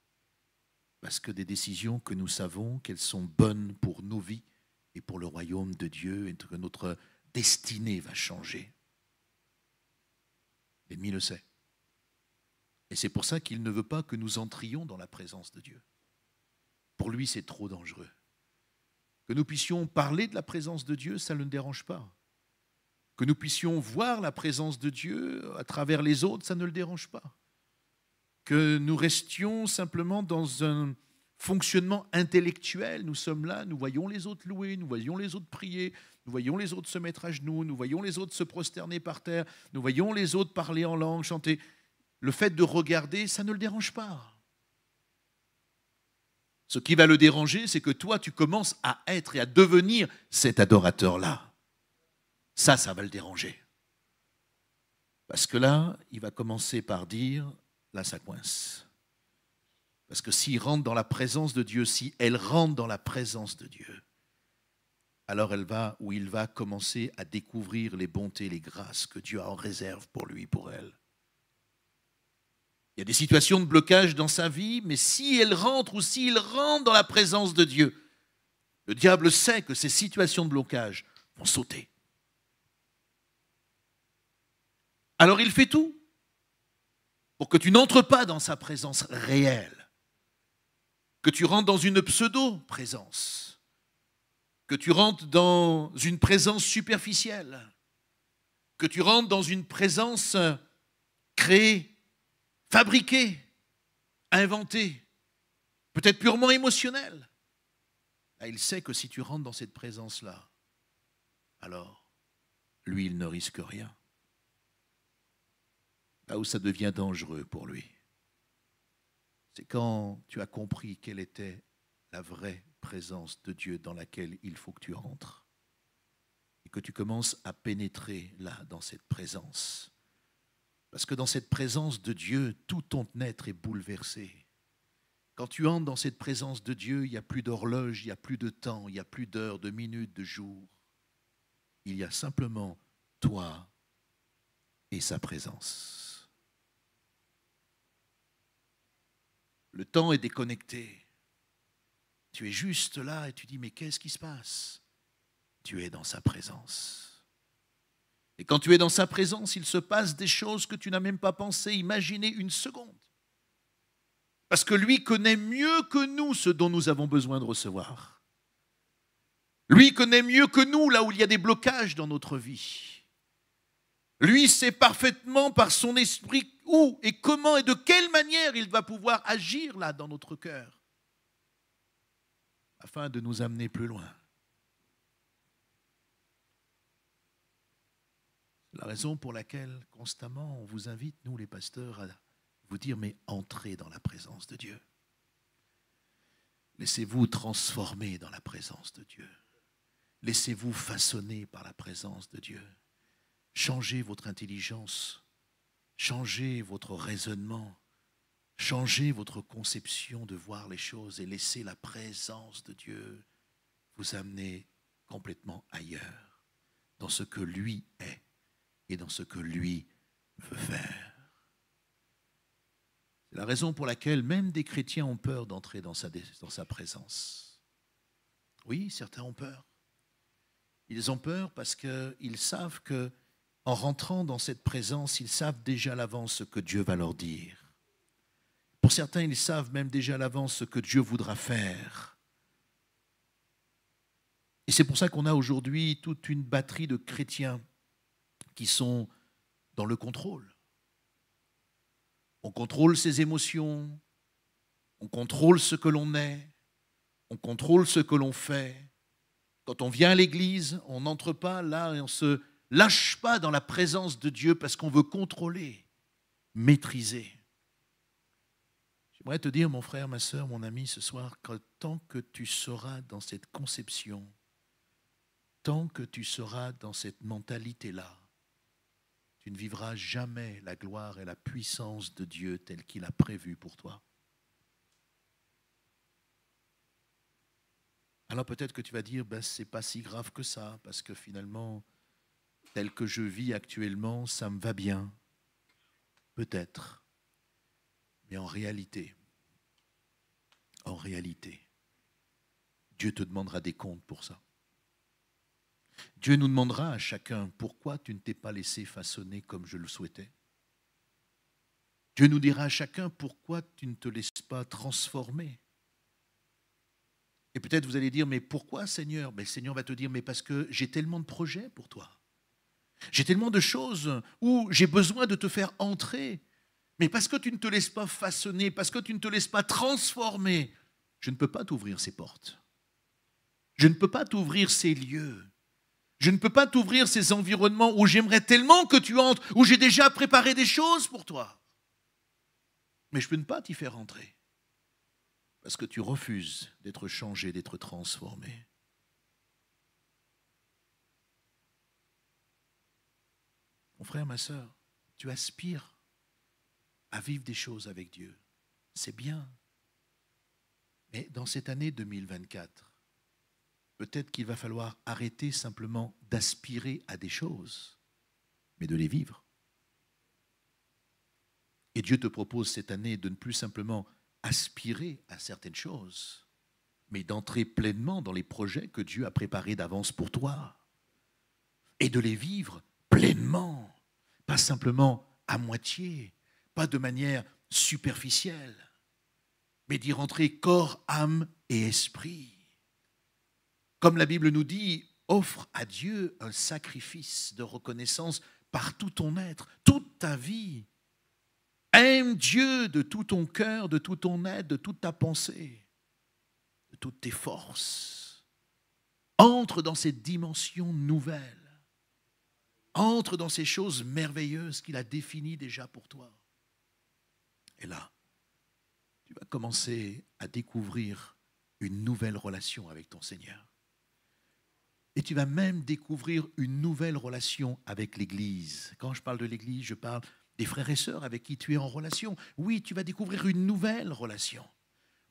Speaker 1: Parce que des décisions que nous savons qu'elles sont bonnes pour nos vies et pour le royaume de Dieu et que notre destinée va changer. L'ennemi le sait. Et c'est pour ça qu'il ne veut pas que nous entrions dans la présence de Dieu. Pour lui, c'est trop dangereux. Que nous puissions parler de la présence de Dieu, ça ne le dérange pas. Que nous puissions voir la présence de Dieu à travers les autres, ça ne le dérange pas. Que nous restions simplement dans un fonctionnement intellectuel, nous sommes là, nous voyons les autres louer, nous voyons les autres prier, nous voyons les autres se mettre à genoux, nous voyons les autres se prosterner par terre, nous voyons les autres parler en langue, chanter le fait de regarder, ça ne le dérange pas. Ce qui va le déranger, c'est que toi, tu commences à être et à devenir cet adorateur-là. Ça, ça va le déranger. Parce que là, il va commencer par dire, là, ça coince. Parce que s'il rentre dans la présence de Dieu, si elle rentre dans la présence de Dieu, alors elle va, ou il va commencer à découvrir les bontés, les grâces que Dieu a en réserve pour lui, pour elle. Il y a des situations de blocage dans sa vie, mais si elle rentre ou s'il rentre dans la présence de Dieu, le diable sait que ces situations de blocage vont sauter. Alors il fait tout pour que tu n'entres pas dans sa présence réelle, que tu rentres dans une pseudo-présence, que tu rentres dans une présence superficielle, que tu rentres dans une présence créée fabriqué, inventé, peut-être purement émotionnel. Ah, il sait que si tu rentres dans cette présence-là, alors, lui, il ne risque rien. Là où ça devient dangereux pour lui, c'est quand tu as compris quelle était la vraie présence de Dieu dans laquelle il faut que tu rentres. Et que tu commences à pénétrer là, dans cette présence. Parce que dans cette présence de Dieu, tout ton être est bouleversé. Quand tu entres dans cette présence de Dieu, il n'y a plus d'horloge, il n'y a plus de temps, il n'y a plus d'heures, de minutes, de jours. Il y a simplement toi et sa présence. Le temps est déconnecté. Tu es juste là et tu dis, mais qu'est-ce qui se passe? Tu es dans sa présence. Et quand tu es dans sa présence, il se passe des choses que tu n'as même pas pensé, imaginer une seconde. Parce que lui connaît mieux que nous ce dont nous avons besoin de recevoir. Lui connaît mieux que nous là où il y a des blocages dans notre vie. Lui sait parfaitement par son esprit où et comment et de quelle manière il va pouvoir agir là dans notre cœur afin de nous amener plus loin. La raison pour laquelle constamment on vous invite, nous les pasteurs, à vous dire mais entrez dans la présence de Dieu. Laissez-vous transformer dans la présence de Dieu. Laissez-vous façonner par la présence de Dieu. Changez votre intelligence, changez votre raisonnement, changez votre conception de voir les choses et laissez la présence de Dieu vous amener complètement ailleurs, dans ce que lui est et dans ce que lui veut faire. C'est la raison pour laquelle même des chrétiens ont peur d'entrer dans sa, dans sa présence. Oui, certains ont peur. Ils ont peur parce qu'ils savent que en rentrant dans cette présence, ils savent déjà à l'avance ce que Dieu va leur dire. Pour certains, ils savent même déjà à l'avance ce que Dieu voudra faire. Et c'est pour ça qu'on a aujourd'hui toute une batterie de chrétiens qui sont dans le contrôle. On contrôle ses émotions, on contrôle ce que l'on est, on contrôle ce que l'on fait. Quand on vient à l'église, on n'entre pas là et on se lâche pas dans la présence de Dieu parce qu'on veut contrôler, maîtriser. J'aimerais te dire, mon frère, ma soeur, mon ami, ce soir, que tant que tu seras dans cette conception, tant que tu seras dans cette mentalité-là, tu ne vivras jamais la gloire et la puissance de Dieu telle qu'il a prévu pour toi. Alors peut-être que tu vas dire, ben, ce n'est pas si grave que ça, parce que finalement, tel que je vis actuellement, ça me va bien. Peut-être. Mais en réalité, en réalité, Dieu te demandera des comptes pour ça. Dieu nous demandera à chacun pourquoi tu ne t'es pas laissé façonner comme je le souhaitais? Dieu nous dira à chacun pourquoi tu ne te laisses pas transformer? Et peut-être vous allez dire, mais pourquoi Seigneur? Mais ben, le Seigneur va te dire, mais parce que j'ai tellement de projets pour toi. J'ai tellement de choses où j'ai besoin de te faire entrer. Mais parce que tu ne te laisses pas façonner, parce que tu ne te laisses pas transformer, je ne peux pas t'ouvrir ces portes. Je ne peux pas t'ouvrir ces lieux. Je ne peux pas t'ouvrir ces environnements où j'aimerais tellement que tu entres, où j'ai déjà préparé des choses pour toi. Mais je ne peux pas t'y faire entrer. Parce que tu refuses d'être changé, d'être transformé. Frère, ma soeur, tu aspires à vivre des choses avec Dieu. C'est bien. Mais dans cette année 2024, peut-être qu'il va falloir arrêter simplement d'aspirer à des choses, mais de les vivre. Et Dieu te propose cette année de ne plus simplement aspirer à certaines choses, mais d'entrer pleinement dans les projets que Dieu a préparés d'avance pour toi, et de les vivre pleinement, pas simplement à moitié, pas de manière superficielle, mais d'y rentrer corps, âme et esprit. Comme la Bible nous dit, offre à Dieu un sacrifice de reconnaissance par tout ton être, toute ta vie. Aime Dieu de tout ton cœur, de tout ton être, de toute ta pensée, de toutes tes forces. Entre dans cette dimension nouvelle. Entre dans ces choses merveilleuses qu'il a définies déjà pour toi. Et là, tu vas commencer à découvrir une nouvelle relation avec ton Seigneur. Et tu vas même découvrir une nouvelle relation avec l'Église. Quand je parle de l'Église, je parle des frères et sœurs avec qui tu es en relation. Oui, tu vas découvrir une nouvelle relation.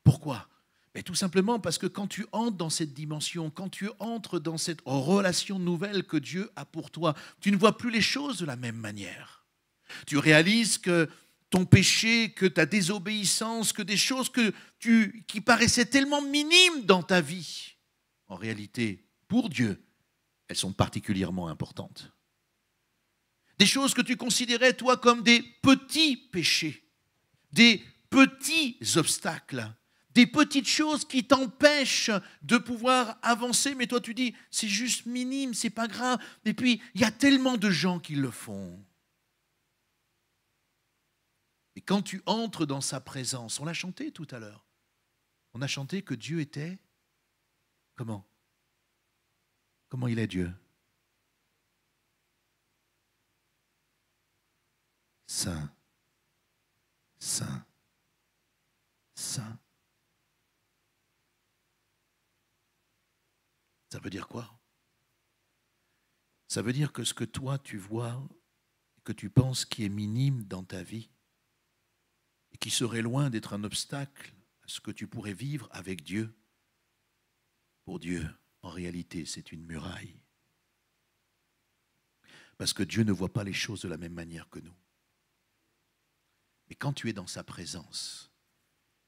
Speaker 1: Pourquoi? Mais Tout simplement parce que quand tu entres dans cette dimension, quand tu entres dans cette relation nouvelle que Dieu a pour toi, tu ne vois plus les choses de la même manière. Tu réalises que ton péché, que ta désobéissance, que des choses qui paraissaient tellement minimes dans ta vie, en réalité, pour Dieu, elles sont particulièrement importantes. des choses que tu considérais, toi, comme des petits péchés, des petits obstacles, des petites choses qui t'empêchent de pouvoir avancer, mais toi tu dis, c'est juste minime, c'est pas grave. Et puis, il y a tellement de gens qui le font. Et quand tu entres dans sa présence, on l'a chanté tout à l'heure, on a chanté que Dieu était comment? Comment il est Dieu? Saint, Saint, Saint. Ça veut dire quoi? Ça veut dire que ce que toi tu vois, que tu penses qui est minime dans ta vie, et qui serait loin d'être un obstacle à ce que tu pourrais vivre avec Dieu, pour Dieu, en réalité, c'est une muraille. Parce que Dieu ne voit pas les choses de la même manière que nous. Mais quand tu es dans sa présence,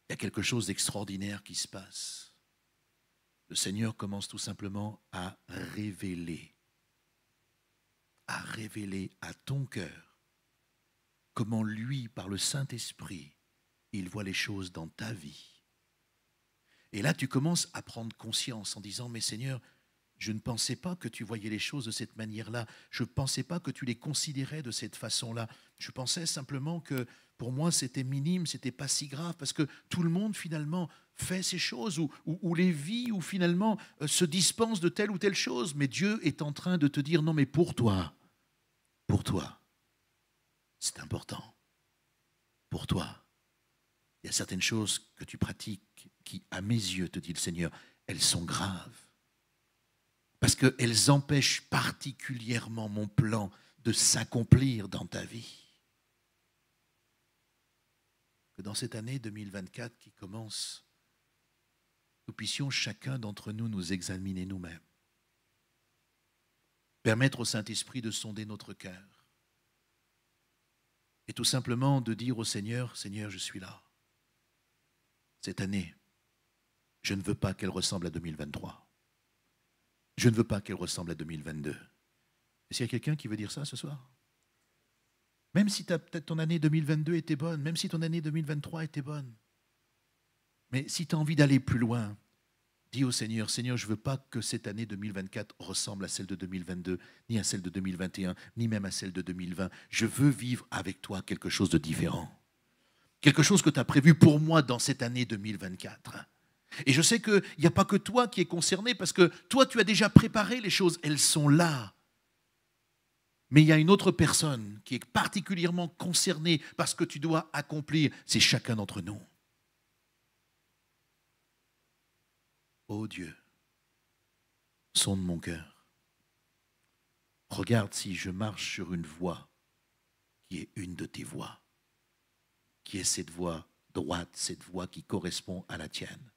Speaker 1: il y a quelque chose d'extraordinaire qui se passe le Seigneur commence tout simplement à révéler, à révéler à ton cœur comment lui, par le Saint-Esprit, il voit les choses dans ta vie. Et là, tu commences à prendre conscience en disant, mais Seigneur, je ne pensais pas que tu voyais les choses de cette manière-là. Je ne pensais pas que tu les considérais de cette façon-là. Je pensais simplement que pour moi, c'était minime, c'était pas si grave, parce que tout le monde, finalement, fait ces choses, ou, les vit, ou finalement euh, se dispense de telle ou telle chose. Mais Dieu est en train de te dire, non, mais pour toi, pour toi, c'est important. Pour toi, il y a certaines choses que tu pratiques qui, à mes yeux, te dit le Seigneur, elles sont graves. Parce qu'elles empêchent particulièrement mon plan de s'accomplir dans ta vie que dans cette année 2024 qui commence, nous puissions chacun d'entre nous nous examiner nous-mêmes. Permettre au Saint-Esprit de sonder notre cœur. Et tout simplement de dire au Seigneur, Seigneur, je suis là. Cette année, je ne veux pas qu'elle ressemble à 2023. Je ne veux pas qu'elle ressemble à 2022. Est-ce qu'il y a quelqu'un qui veut dire ça ce soir? Même si peut-être ton année 2022 était bonne, même si ton année 2023 était bonne. Mais si tu as envie d'aller plus loin, dis au Seigneur, Seigneur, je ne veux pas que cette année 2024 ressemble à celle de 2022, ni à celle de 2021, ni même à celle de 2020. Je veux vivre avec toi quelque chose de différent. Quelque chose que tu as prévu pour moi dans cette année 2024. Et je sais qu'il n'y a pas que toi qui es concerné, parce que toi, tu as déjà préparé les choses, elles sont là. Mais il y a une autre personne qui est particulièrement concernée par ce que tu dois accomplir, c'est chacun d'entre nous. Oh Dieu, sonde mon cœur. Regarde si je marche sur une voie qui est une de tes voies, qui est cette voie droite, cette voie qui correspond à la tienne.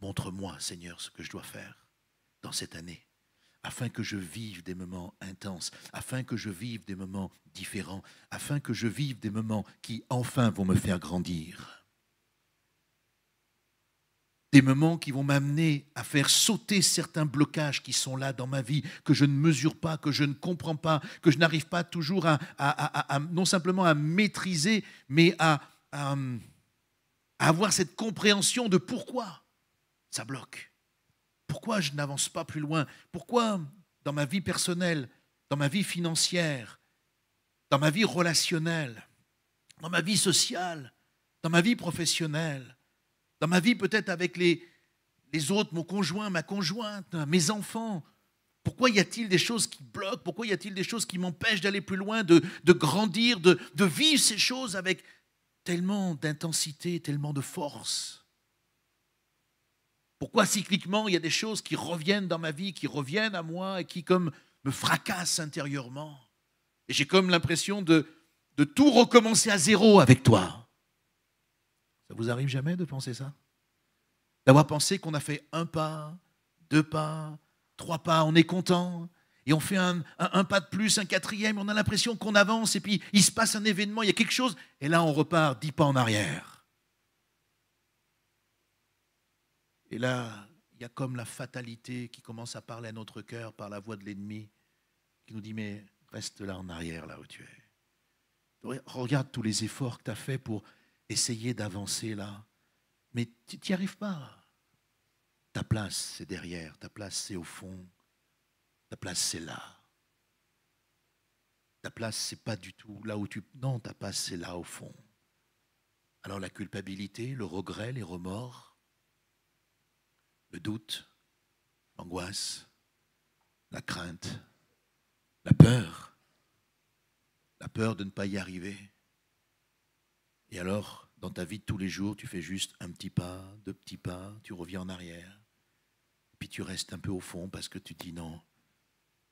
Speaker 1: Montre-moi, Seigneur, ce que je dois faire dans cette année afin que je vive des moments intenses, afin que je vive des moments différents, afin que je vive des moments qui enfin vont me faire grandir. Des moments qui vont m'amener à faire sauter certains blocages qui sont là dans ma vie, que je ne mesure pas, que je ne comprends pas, que je n'arrive pas toujours à, non simplement à maîtriser, mais à avoir cette compréhension de pourquoi ça bloque. Pourquoi je n'avance pas plus loin? Pourquoi dans ma vie personnelle, dans ma vie financière, dans ma vie relationnelle, dans ma vie sociale, dans ma vie professionnelle, dans ma vie peut-être avec les, les autres, mon conjoint, ma conjointe, mes enfants, pourquoi y a-t-il des choses qui bloquent? Pourquoi y a-t-il des choses qui m'empêchent d'aller plus loin, de, grandir, de, vivre ces choses avec tellement d'intensité, tellement de force? Pourquoi cycliquement il y a des choses qui reviennent dans ma vie, qui reviennent à moi et qui comme me fracassent intérieurement? Et j'ai comme l'impression de tout recommencer à zéro avec toi. Ça vous arrive jamais de penser ça? D'avoir pensé qu'on a fait un pas, deux pas, trois pas, on est content, et on fait un, un, pas de plus, un quatrième, on a l'impression qu'on avance, et puis il se passe un événement, il y a quelque chose, et là on repart dix pas en arrière. Et là, il y a comme la fatalité qui commence à parler à notre cœur par la voix de l'ennemi, qui nous dit, mais Reste là en arrière, là où tu es. Regarde tous les efforts que tu as faits pour essayer d'avancer là. Mais tu n'y arrives pas. Ta place, c'est derrière. Ta place, c'est au fond. Ta place, c'est là. Ta place, c'est pas du tout là où tu. Non, ta place, c'est là au fond. Alors la culpabilité, le regret, les remords, le doute, l'angoisse, la crainte, la peur, la peur de ne pas y arriver. Et alors, dans ta vie de tous les jours, tu fais juste un petit pas, deux petits pas, tu reviens en arrière, puis tu restes un peu au fond parce que tu dis non,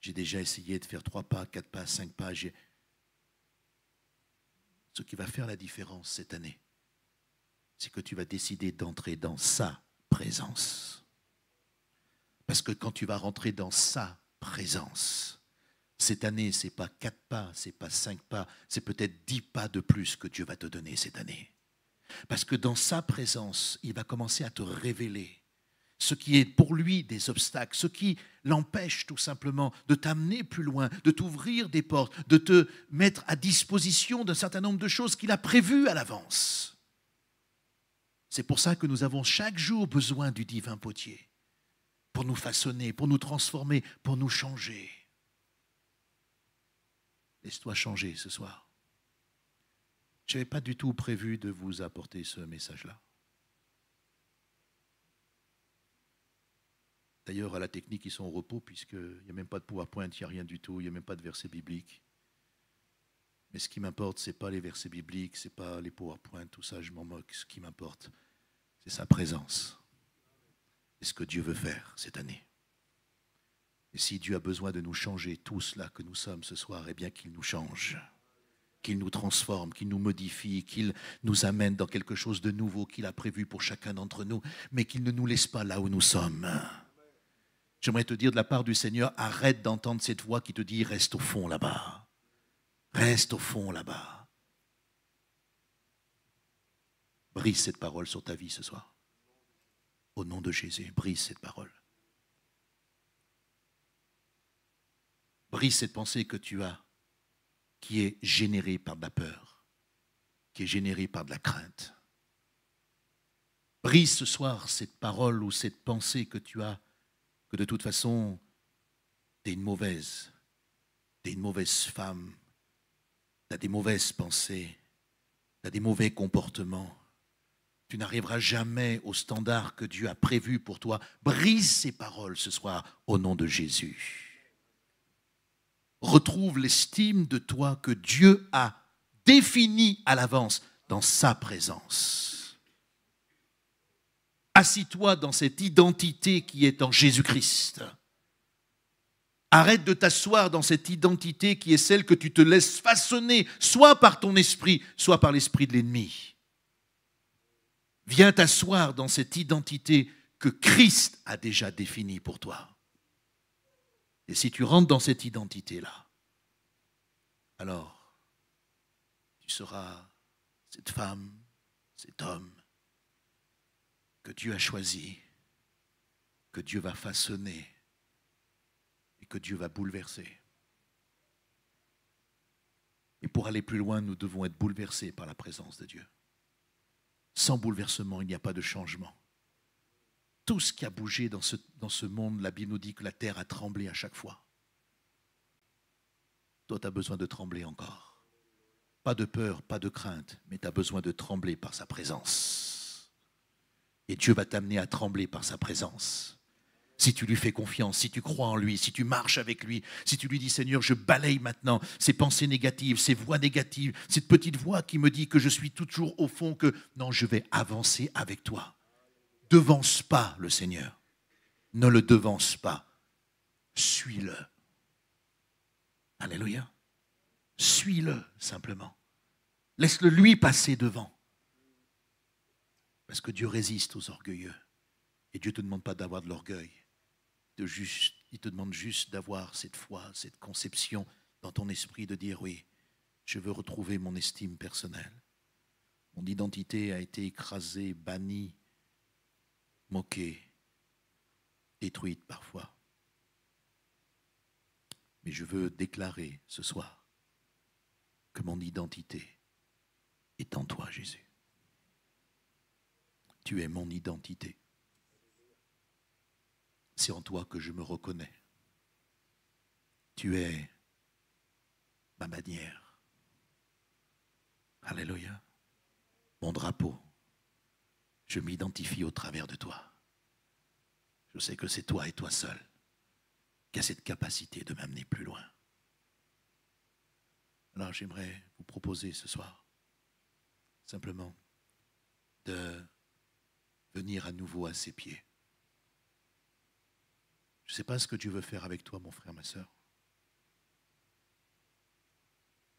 Speaker 1: j'ai déjà essayé de faire trois pas, quatre pas, cinq pas. Ce qui va faire la différence cette année, c'est que tu vas décider d'entrer dans sa présence. Parce que quand tu vas rentrer dans sa présence, cette année, ce n'est pas quatre pas, ce n'est pas cinq pas, c'est peut-être dix pas de plus que Dieu va te donner cette année. Parce que dans sa présence, il va commencer à te révéler ce qui est pour lui des obstacles, ce qui l'empêche tout simplement de t'amener plus loin, de t'ouvrir des portes, de te mettre à disposition d'un certain nombre de choses qu'il a prévues à l'avance. C'est pour ça que nous avons chaque jour besoin du divin potier, pour nous façonner, pour nous transformer, pour nous changer. Laisse-toi changer ce soir. Je n'avais pas du tout prévu de vous apporter ce message-là. D'ailleurs, à la technique, ils sont au repos, puisqu'il n'y a même pas de PowerPoint, il n'y a rien du tout, il n'y a même pas de verset biblique. Mais ce qui m'importe, ce n'est pas les versets bibliques, ce n'est pas les PowerPoint, tout ça, je m'en moque. Ce qui m'importe, c'est sa présence. Et ce que Dieu veut faire cette année. Si Dieu a besoin de nous changer tous là que nous sommes ce soir, eh bien qu'il nous change, qu'il nous transforme, qu'il nous modifie, qu'il nous amène dans quelque chose de nouveau qu'il a prévu pour chacun d'entre nous, mais qu'il ne nous laisse pas là où nous sommes. J'aimerais te dire de la part du Seigneur, arrête d'entendre cette voix qui te dit reste au fond là-bas. Reste au fond là-bas. Brise cette parole sur ta vie ce soir. Au nom de Jésus, brise cette parole. Brise cette pensée que tu as, qui est générée par de la peur, qui est générée par de la crainte. Brise ce soir cette parole ou cette pensée que tu as que de toute façon, tu es une mauvaise, tu es une mauvaise femme, tu as des mauvaises pensées, tu as des mauvais comportements. Tu n'arriveras jamais au standard que Dieu a prévu pour toi. Brise ces paroles ce soir au nom de Jésus. Retrouve l'estime de toi que Dieu a définie à l'avance dans sa présence. Assis-toi dans cette identité qui est en Jésus-Christ. Arrête de t'asseoir dans cette identité qui est celle que tu te laisses façonner, soit par ton esprit, soit par l'esprit de l'ennemi. Viens t'asseoir dans cette identité que Christ a déjà définie pour toi. Et si tu rentres dans cette identité-là, alors tu seras cette femme, cet homme que Dieu a choisi, que Dieu va façonner et que Dieu va bouleverser. Et pour aller plus loin, nous devons être bouleversés par la présence de Dieu. Sans bouleversement, il n'y a pas de changement. Tout ce qui a bougé dans ce, monde, la Bible nous dit que la terre a tremblé à chaque fois. Toi, tu as besoin de trembler encore. Pas de peur, pas de crainte, mais tu as besoin de trembler par sa présence. Et Dieu va t'amener à trembler par sa présence. Si tu lui fais confiance, si tu crois en lui, si tu marches avec lui, si tu lui dis Seigneur, je balaye maintenant ces pensées négatives, ces voix négatives, cette petite voix qui me dit que je suis toujours au fond, que non, je vais avancer avec toi. Devance pas le Seigneur. Ne le devance pas. Suis-le. Alléluia. Suis-le simplement. Laisse-le lui passer devant. Parce que Dieu résiste aux orgueilleux. Et Dieu ne te demande pas d'avoir de l'orgueil. il te demande juste d'avoir cette foi, cette conception dans ton esprit de dire oui, je veux retrouver mon estime personnelle. Mon identité a été écrasée, bannie, moquée, détruite parfois. Mais je veux déclarer ce soir que mon identité est en toi, Jésus. Tu es mon identité. C'est en toi que je me reconnais. Tu es ma bannière. Alléluia. Mon drapeau. Je m'identifie au travers de toi. Je sais que c'est toi et toi seul qui a cette capacité de m'amener plus loin. Alors j'aimerais vous proposer ce soir simplement de venir à nouveau à ses pieds. Je ne sais pas ce que Dieu veut faire avec toi, mon frère, ma soeur.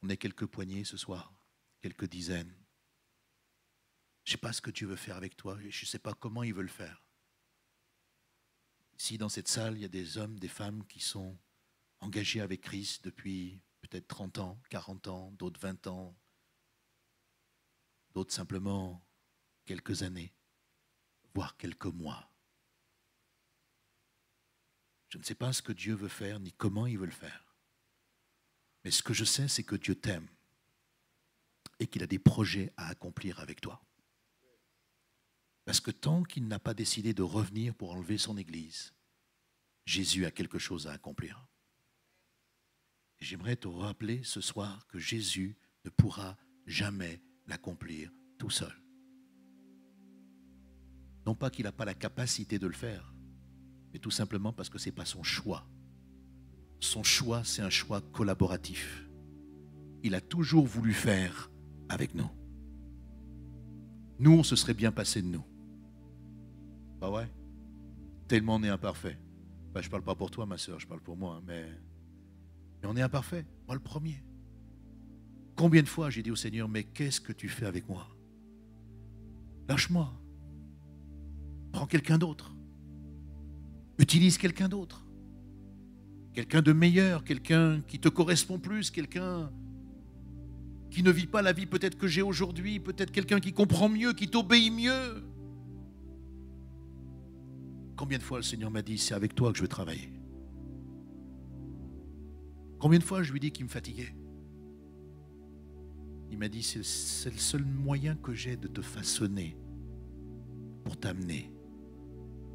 Speaker 1: On est quelques poignées ce soir, quelques dizaines. Je ne sais pas ce que Dieu veut faire avec toi, je ne sais pas comment il veut le faire. Ici, dans cette salle, il y a des hommes, des femmes qui sont engagés avec Christ depuis peut-être 30 ans, 40 ans, d'autres 20 ans, d'autres simplement quelques années, voire quelques mois. Je ne sais pas ce que Dieu veut faire, ni comment il veut le faire. Mais ce que je sais, c'est que Dieu t'aime et qu'il a des projets à accomplir avec toi. Parce que tant qu'il n'a pas décidé de revenir pour enlever son Église, Jésus a quelque chose à accomplir. J'aimerais te rappeler ce soir que Jésus ne pourra jamais l'accomplir tout seul. Non pas qu'il n'a pas la capacité de le faire, mais tout simplement parce que ce n'est pas son choix. Son choix, c'est un choix collaboratif. Il a toujours voulu faire avec nous. Nous, on se serait bien passé de nous. Pas vrai Tellement on est imparfait. Ben, je ne parle pas pour toi, ma soeur, je parle pour moi, hein, mais, mais on est imparfait. Moi, le premier. Combien de fois j'ai dit au Seigneur, mais qu'est-ce que tu fais avec moi? Lâche-moi. Prends quelqu'un d'autre. Utilise quelqu'un d'autre. Quelqu'un de meilleur, quelqu'un qui te correspond plus, quelqu'un qui ne vit pas la vie peut-être que j'ai aujourd'hui, peut-être quelqu'un qui comprend mieux, qui t'obéit mieux. Combien de fois le Seigneur m'a dit, c'est avec toi que je veux travailler? Combien de fois je lui dis qu'il me fatiguait? Il m'a dit, c'est le seul moyen que j'ai de te façonner pour t'amener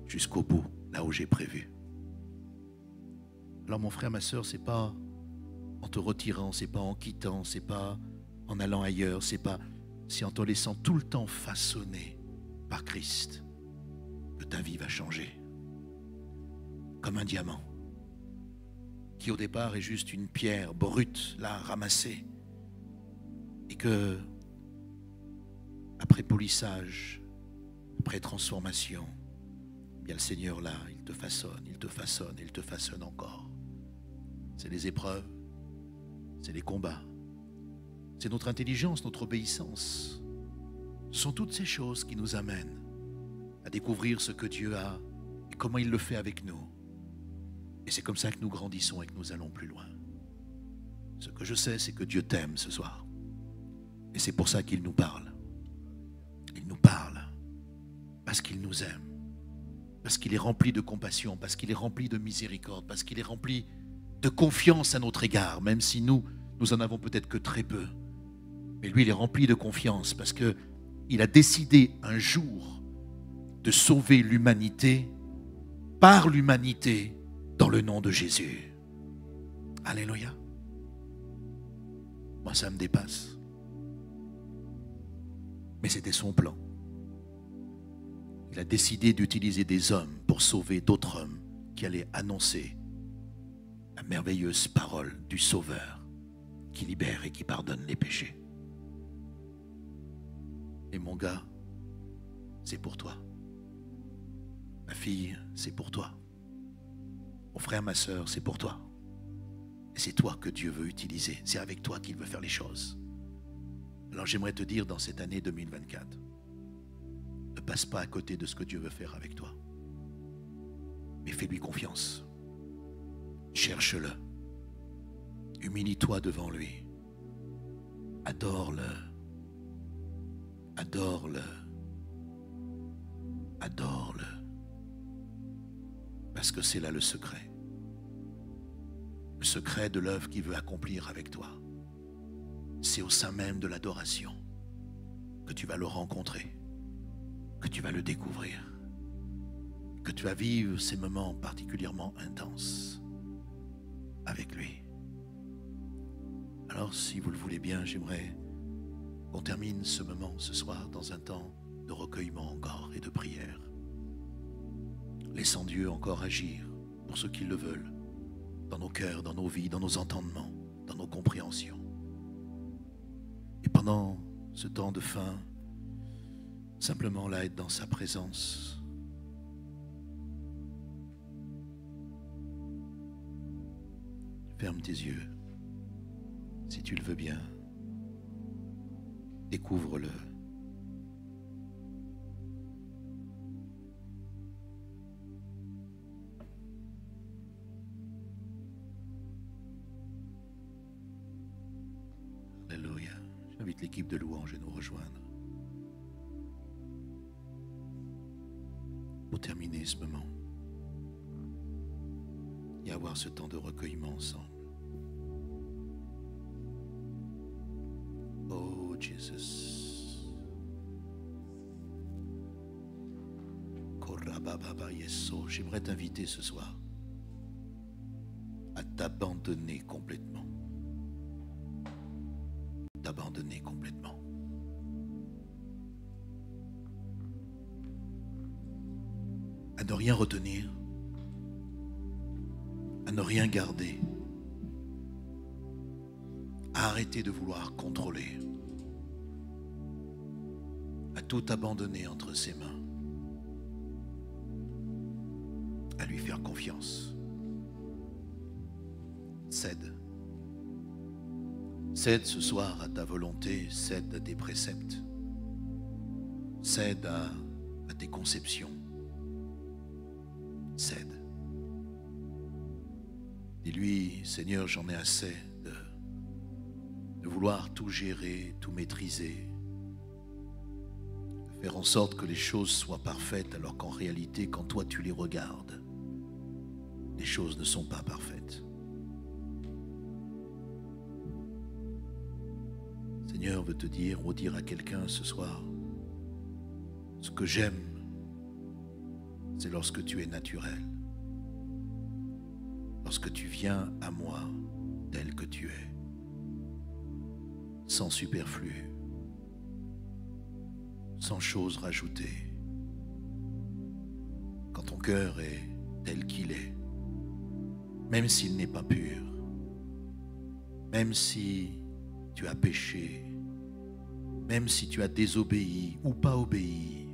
Speaker 1: jusqu'au bout, là où j'ai prévu. Alors mon frère, ma soeur, c'est pas en te retirant, c'est pas en quittant, c'est pas en allant ailleurs, c'est pas c'est en te laissant tout le temps façonner par Christ ta vie va changer. Comme un diamant, qui au départ est juste une pierre brute, là, ramassée, et que, après polissage, après transformation, bien le Seigneur là, il te façonne, il te façonne, il te façonne encore. C'est les épreuves, c'est les combats, c'est notre intelligence, notre obéissance. Ce sont toutes ces choses qui nous amènent à découvrir ce que Dieu a et comment il le fait avec nous. Et c'est comme ça que nous grandissons et que nous allons plus loin. Ce que je sais, c'est que Dieu t'aime ce soir. Et c'est pour ça qu'il nous parle. Il nous parle parce qu'il nous aime, parce qu'il est rempli de compassion, parce qu'il est rempli de miséricorde, parce qu'il est rempli de confiance à notre égard, même si nous, nous en avons peut-être que très peu. Mais lui, il est rempli de confiance parce que il a décidé un jour de sauver l'humanité par l'humanité dans le nom de Jésus. Alléluia. Moi, ça me dépasse. Mais c'était son plan. Il a décidé d'utiliser des hommes pour sauver d'autres hommes qui allaient annoncer la merveilleuse parole du Sauveur qui libère et qui pardonne les péchés. Et mon gars, c'est pour toi. Ma fille, c'est pour toi. Mon frère, ma soeur, c'est pour toi. C'est toi que Dieu veut utiliser. C'est avec toi qu'il veut faire les choses. Alors j'aimerais te dire dans cette année 2024, ne passe pas à côté de ce que Dieu veut faire avec toi. Mais fais-lui confiance. Cherche-le. Humilie-toi devant lui. Adore-le. Adore-le. Adore-le. Parce que c'est là le secret. le secret de l'œuvre qu'il veut accomplir avec toi. C'est au sein même de l'adoration que tu vas le rencontrer, que tu vas le découvrir, que tu vas vivre ces moments particulièrement intenses avec lui. Alors, si vous le voulez bien, j'aimerais qu'on termine ce moment ce soir dans un temps de recueillement encore et de prière, laissant Dieu encore agir pour ceux qui le veulent, dans nos cœurs, dans nos vies, dans nos entendements, dans nos compréhensions. Et pendant ce temps de fin, simplement là être dans sa présence. Ferme tes yeux, si tu le veux bien. Découvre-le. J'invite l'équipe de louange à nous rejoindre. Pour terminer ce moment et avoir ce temps de recueillement ensemble. Oh Jesus. J'aimerais t'inviter ce soir à t'abandonner complètement. T'abandonner complètement. À ne rien retenir. À ne rien garder. À arrêter de vouloir contrôler. À tout abandonner entre ses mains. À lui faire confiance. Cède. Cède ce soir à ta volonté, cède à tes préceptes, cède à, tes conceptions, cède. Dis-lui, Seigneur, j'en ai assez de, de vouloir tout gérer, tout maîtriser, de faire en sorte que les choses soient parfaites alors qu'en réalité, quand toi tu les regardes, les choses ne sont pas parfaites. Veut te dire ou dire à quelqu'un ce soir, ce que j'aime, c'est lorsque tu es naturel, lorsque tu viens à moi tel que tu es, sans superflu, sans chose rajoutée, quand ton cœur est tel qu'il est, même s'il n'est pas pur, même si tu as péché, même si tu as désobéi ou pas obéi,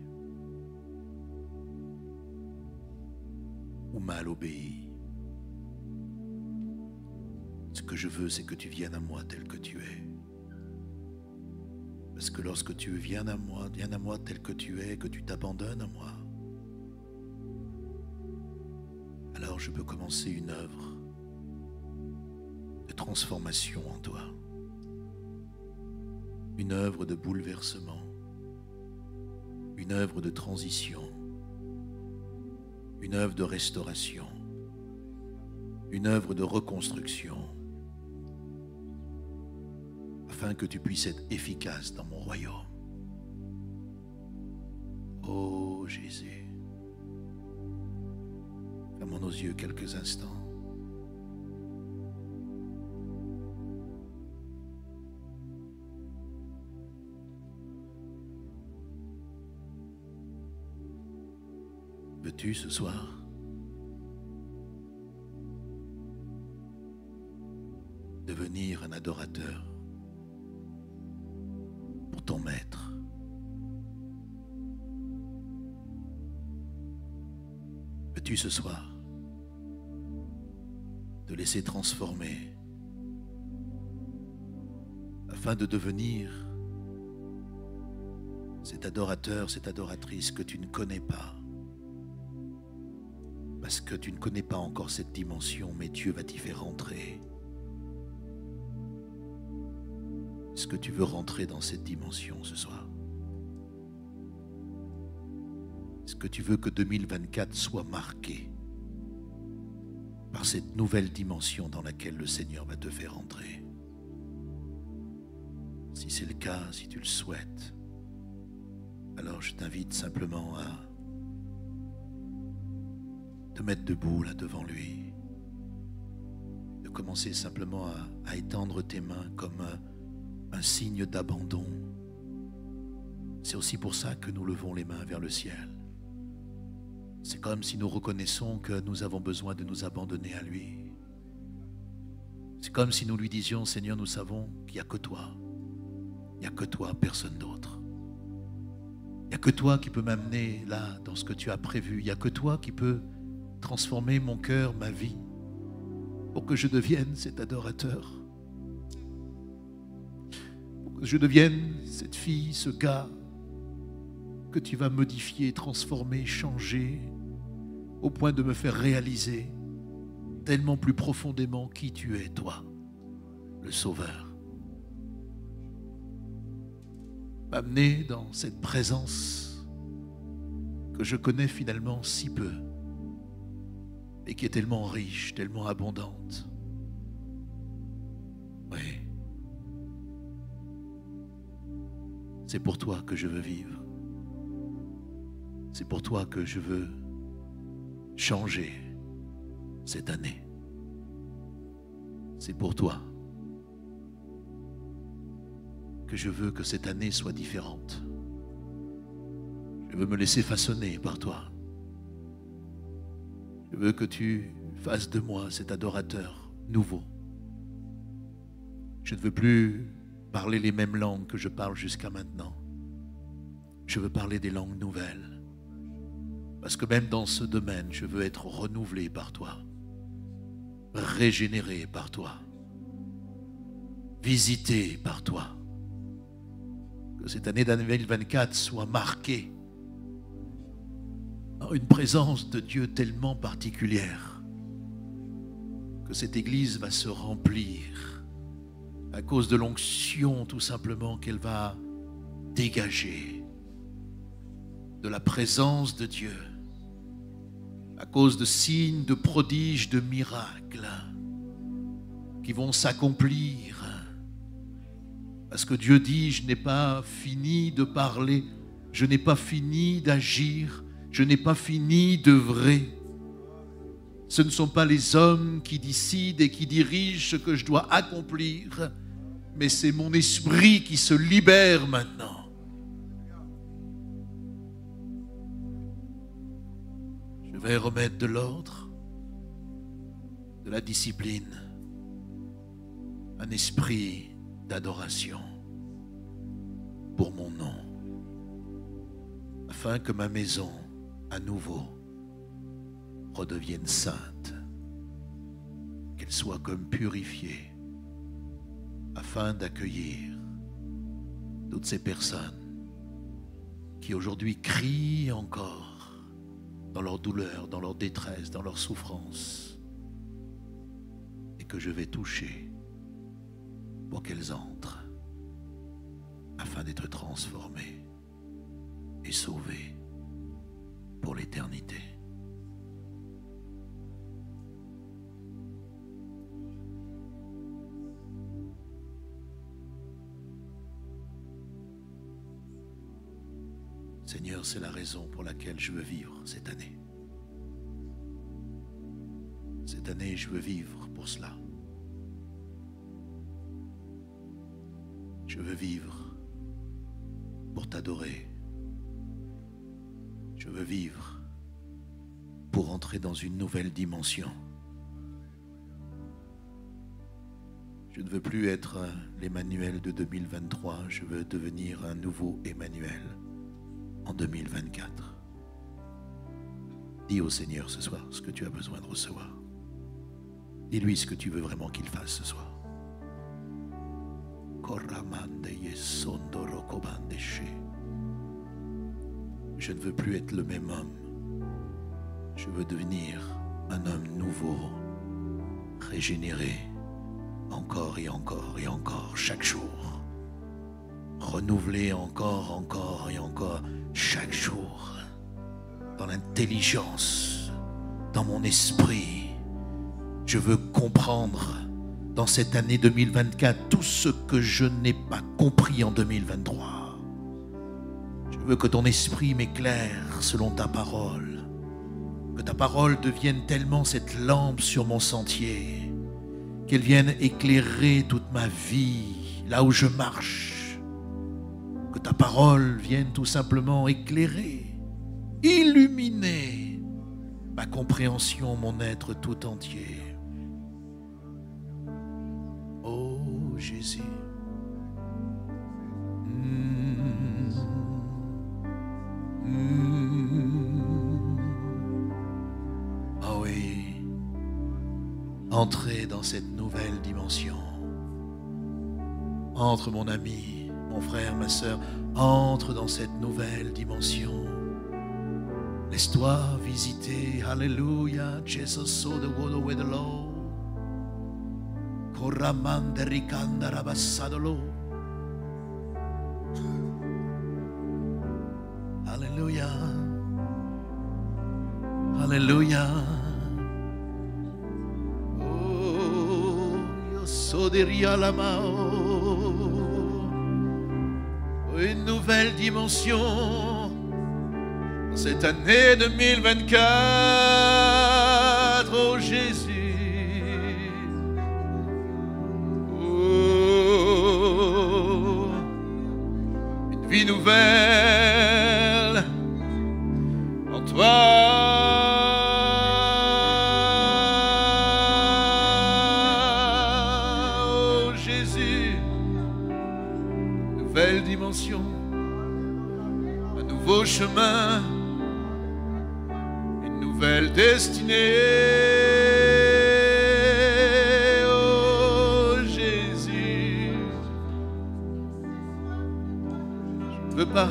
Speaker 1: ou mal obéi. Ce que je veux, c'est que tu viennes à moi tel que tu es. Parce que lorsque tu viens à moi, viens à moi tel que tu es, que tu t'abandonnes à moi, alors je peux commencer une œuvre de transformation en toi une œuvre de bouleversement, une œuvre de transition, une œuvre de restauration, une œuvre de reconstruction, afin que tu puisses être efficace dans mon royaume. Oh Jésus, fermons nos yeux quelques instants. Veux-tu ce soir? Devenir un adorateur pour ton maître. Veux-tu ce soir te laisser transformer afin de devenir cet adorateur, cette adoratrice que tu ne connais pas? Parce que tu ne connais pas encore cette dimension, mais Dieu va t'y faire rentrer. Est-ce que tu veux rentrer dans cette dimension ce soir? Est-ce que tu veux que 2024 soit marqué par cette nouvelle dimension dans laquelle le Seigneur va te faire entrer? Si c'est le cas, si tu le souhaites, alors je t'invite simplement à te mettre debout là devant lui, de commencer simplement à, étendre tes mains comme un signe d'abandon. C'est aussi pour ça que nous levons les mains vers le ciel. C'est comme si nous reconnaissons que nous avons besoin de nous abandonner à lui. C'est comme si nous lui disions, Seigneur, nous savons qu'il n'y a que toi. Il n'y a que toi, personne d'autre. Il n'y a que toi qui peux m'amener là, dans ce que tu as prévu. Il n'y a que toi qui peux transformer mon cœur, ma vie, pour que je devienne cet adorateur. Pour que je devienne cette fille, ce gars que tu vas modifier, transformer, changer, au point de me faire réaliser tellement plus profondément qui tu es, toi, le Sauveur. M'amener dans cette présence que je connais finalement si peu et qui est tellement riche, tellement abondante. Oui. C'est pour toi que je veux vivre. C'est pour toi que je veux changer cette année. C'est pour toi que je veux que cette année soit différente. Je veux me laisser façonner par toi. Je veux que tu fasses de moi cet adorateur nouveau. Je ne veux plus parler les mêmes langues que je parle jusqu'à maintenant. Je veux parler des langues nouvelles. Parce que même dans ce domaine, je veux être renouvelé par toi, régénéré par toi, visité par toi. Que cette année 2024 soit marquée une présence de Dieu tellement particulière que cette Église va se remplir à cause de l'onction tout simplement qu'elle va dégager de la présence de Dieu à cause de signes, de prodiges, de miracles qui vont s'accomplir. Parce que Dieu dit, je n'ai pas fini de parler, je n'ai pas fini d'agir, je n'ai pas fini d'œuvrer. Ce ne sont pas les hommes qui décident et qui dirigent ce que je dois accomplir, mais c'est mon esprit qui se libère maintenant. Je vais remettre de l'ordre, de la discipline, un esprit d'adoration pour mon nom, afin que ma maison, à nouveau, redevienne sainte, qu'elle soit comme purifiée, afin d'accueillir toutes ces personnes qui aujourd'hui crient encore dans leur douleur, dans leur détresse, dans leur souffrance, et que je vais toucher pour qu'elles entrent, afin d'être transformées et sauvées pour l'éternité. Seigneur, c'est la raison pour laquelle je veux vivre cette année. Cette année, je veux vivre pour cela. Je veux vivre pour t'adorer. Je veux vivre pour entrer dans une nouvelle dimension. Je ne veux plus être l'Emmanuel de 2023, je veux devenir un nouveau Emmanuel en 2024. Dis au Seigneur ce soir ce que tu as besoin de recevoir. Dis-lui ce que tu veux vraiment qu'il fasse ce soir. Je ne veux plus être le même homme. Je veux devenir un homme nouveau, régénéré, encore et encore et encore, chaque jour. Renouvelé encore, encore et encore chaque jour dans l'intelligence, dans mon esprit, Je veux comprendre dans cette année 2024 tout ce que je n'ai pas compris en 2023. Que ton esprit m'éclaire selon ta parole. Que ta parole devienne tellement cette lampe sur mon sentier, qu'elle vienne éclairer toute ma vie, là où je marche. Que ta parole vienne tout simplement éclairer, illuminer ma compréhension, mon être tout entier. Jésus. Mm. Mm. Ah oui, entrez dans cette nouvelle dimension. Entre mon ami, mon frère, ma soeur, entre dans cette nouvelle dimension. Laisse-toi visiter. Alléluia. Jesus saw the water with the. Alléluia. Oh, io so. Une nouvelle dimension cette année 2024. Oh Jésus. vie nouvelle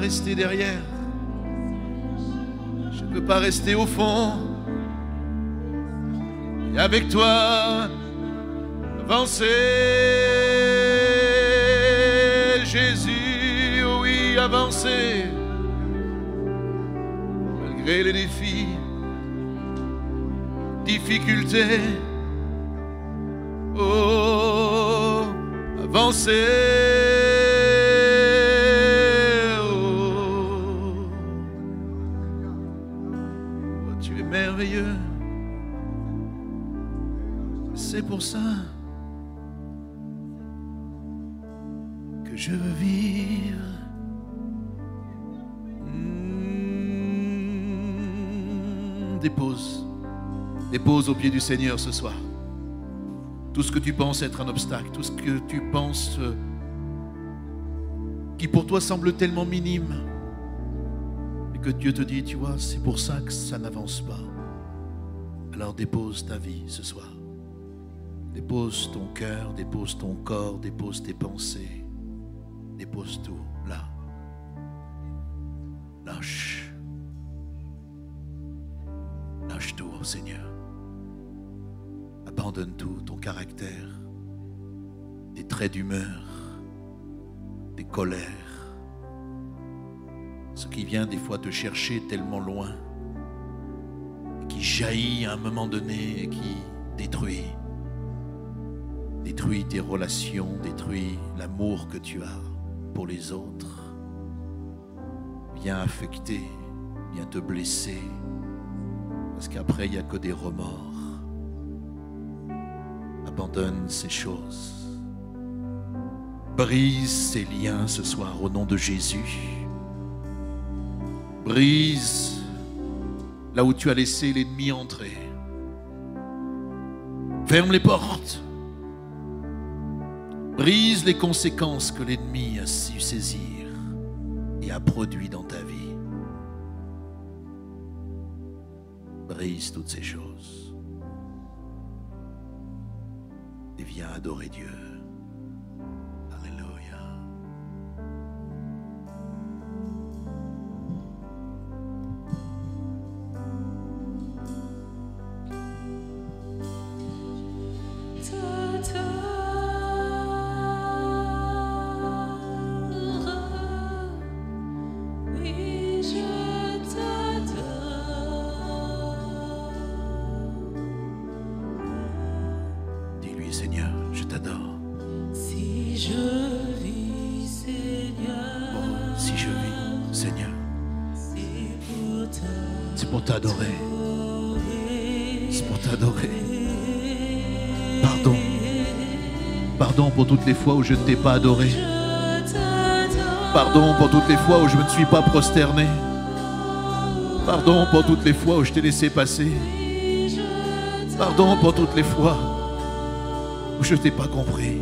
Speaker 1: rester derrière. Je ne veux pas rester au fond. Et avec toi, avancer. Jésus, oui, avancer. Malgré les défis, difficultés. Oh, avancer. Seigneur ce soir. Tout ce que tu penses être un obstacle, tout ce que tu penses euh, qui pour toi semble tellement minime, et que Dieu te dit, tu vois, c'est pour ça que ça n'avance pas. Alors dépose ta vie ce soir. Dépose ton cœur, dépose ton corps, dépose tes pensées. Dépose tout là. Lâche. Lâche tout au Seigneur. Abandonne tout, ton caractère, tes traits d'humeur, tes colères, ce qui vient des fois te chercher tellement loin, qui jaillit à un moment donné et qui détruit, détruit tes relations, détruit l'amour que tu as pour les autres, vient affecter, vient te blesser, parce qu'après il n'y a que des remords. Abandonne ces choses. Brise ces liens ce soir au nom de Jésus. Brise là où tu as laissé l'ennemi entrer. Ferme les portes. Brise les conséquences que l'ennemi a su saisir et a produit dans ta vie. Brise toutes ces choses. Viens adorer Dieu.
Speaker 3: Où je ne t'ai pas adoré. Pardon pour toutes les fois où je ne me suis pas prosterné. Pardon pour toutes les fois où je t'ai laissé passer. Pardon pour toutes les fois où je ne t'ai pas compris.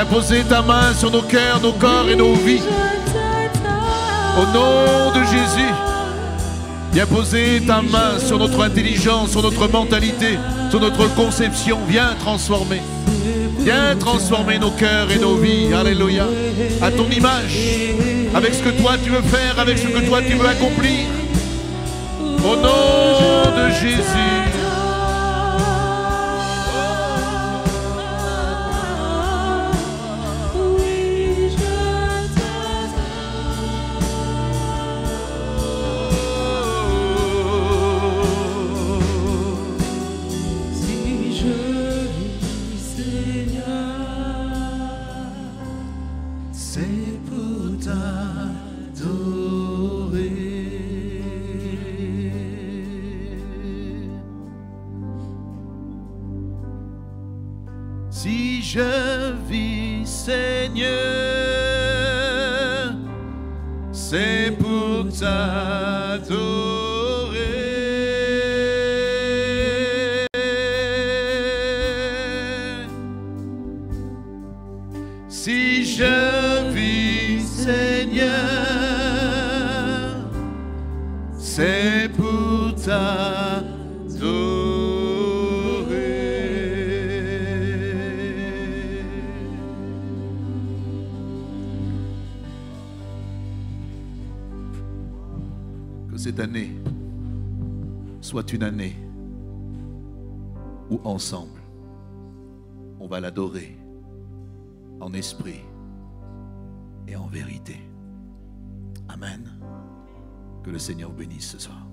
Speaker 3: Viens poser ta main sur nos cœurs, nos corps et nos vies. Au nom de Jésus, viens poser ta main sur notre intelligence, sur notre mentalité, sur notre conception. Viens transformer. Viens transformer nos cœurs et nos vies. Alléluia. À ton image. Avec ce que toi tu veux faire, avec ce que toi tu veux accomplir. Au nom de Jésus.
Speaker 1: esprit et en vérité. Amen. Que le Seigneur bénisse ce soir.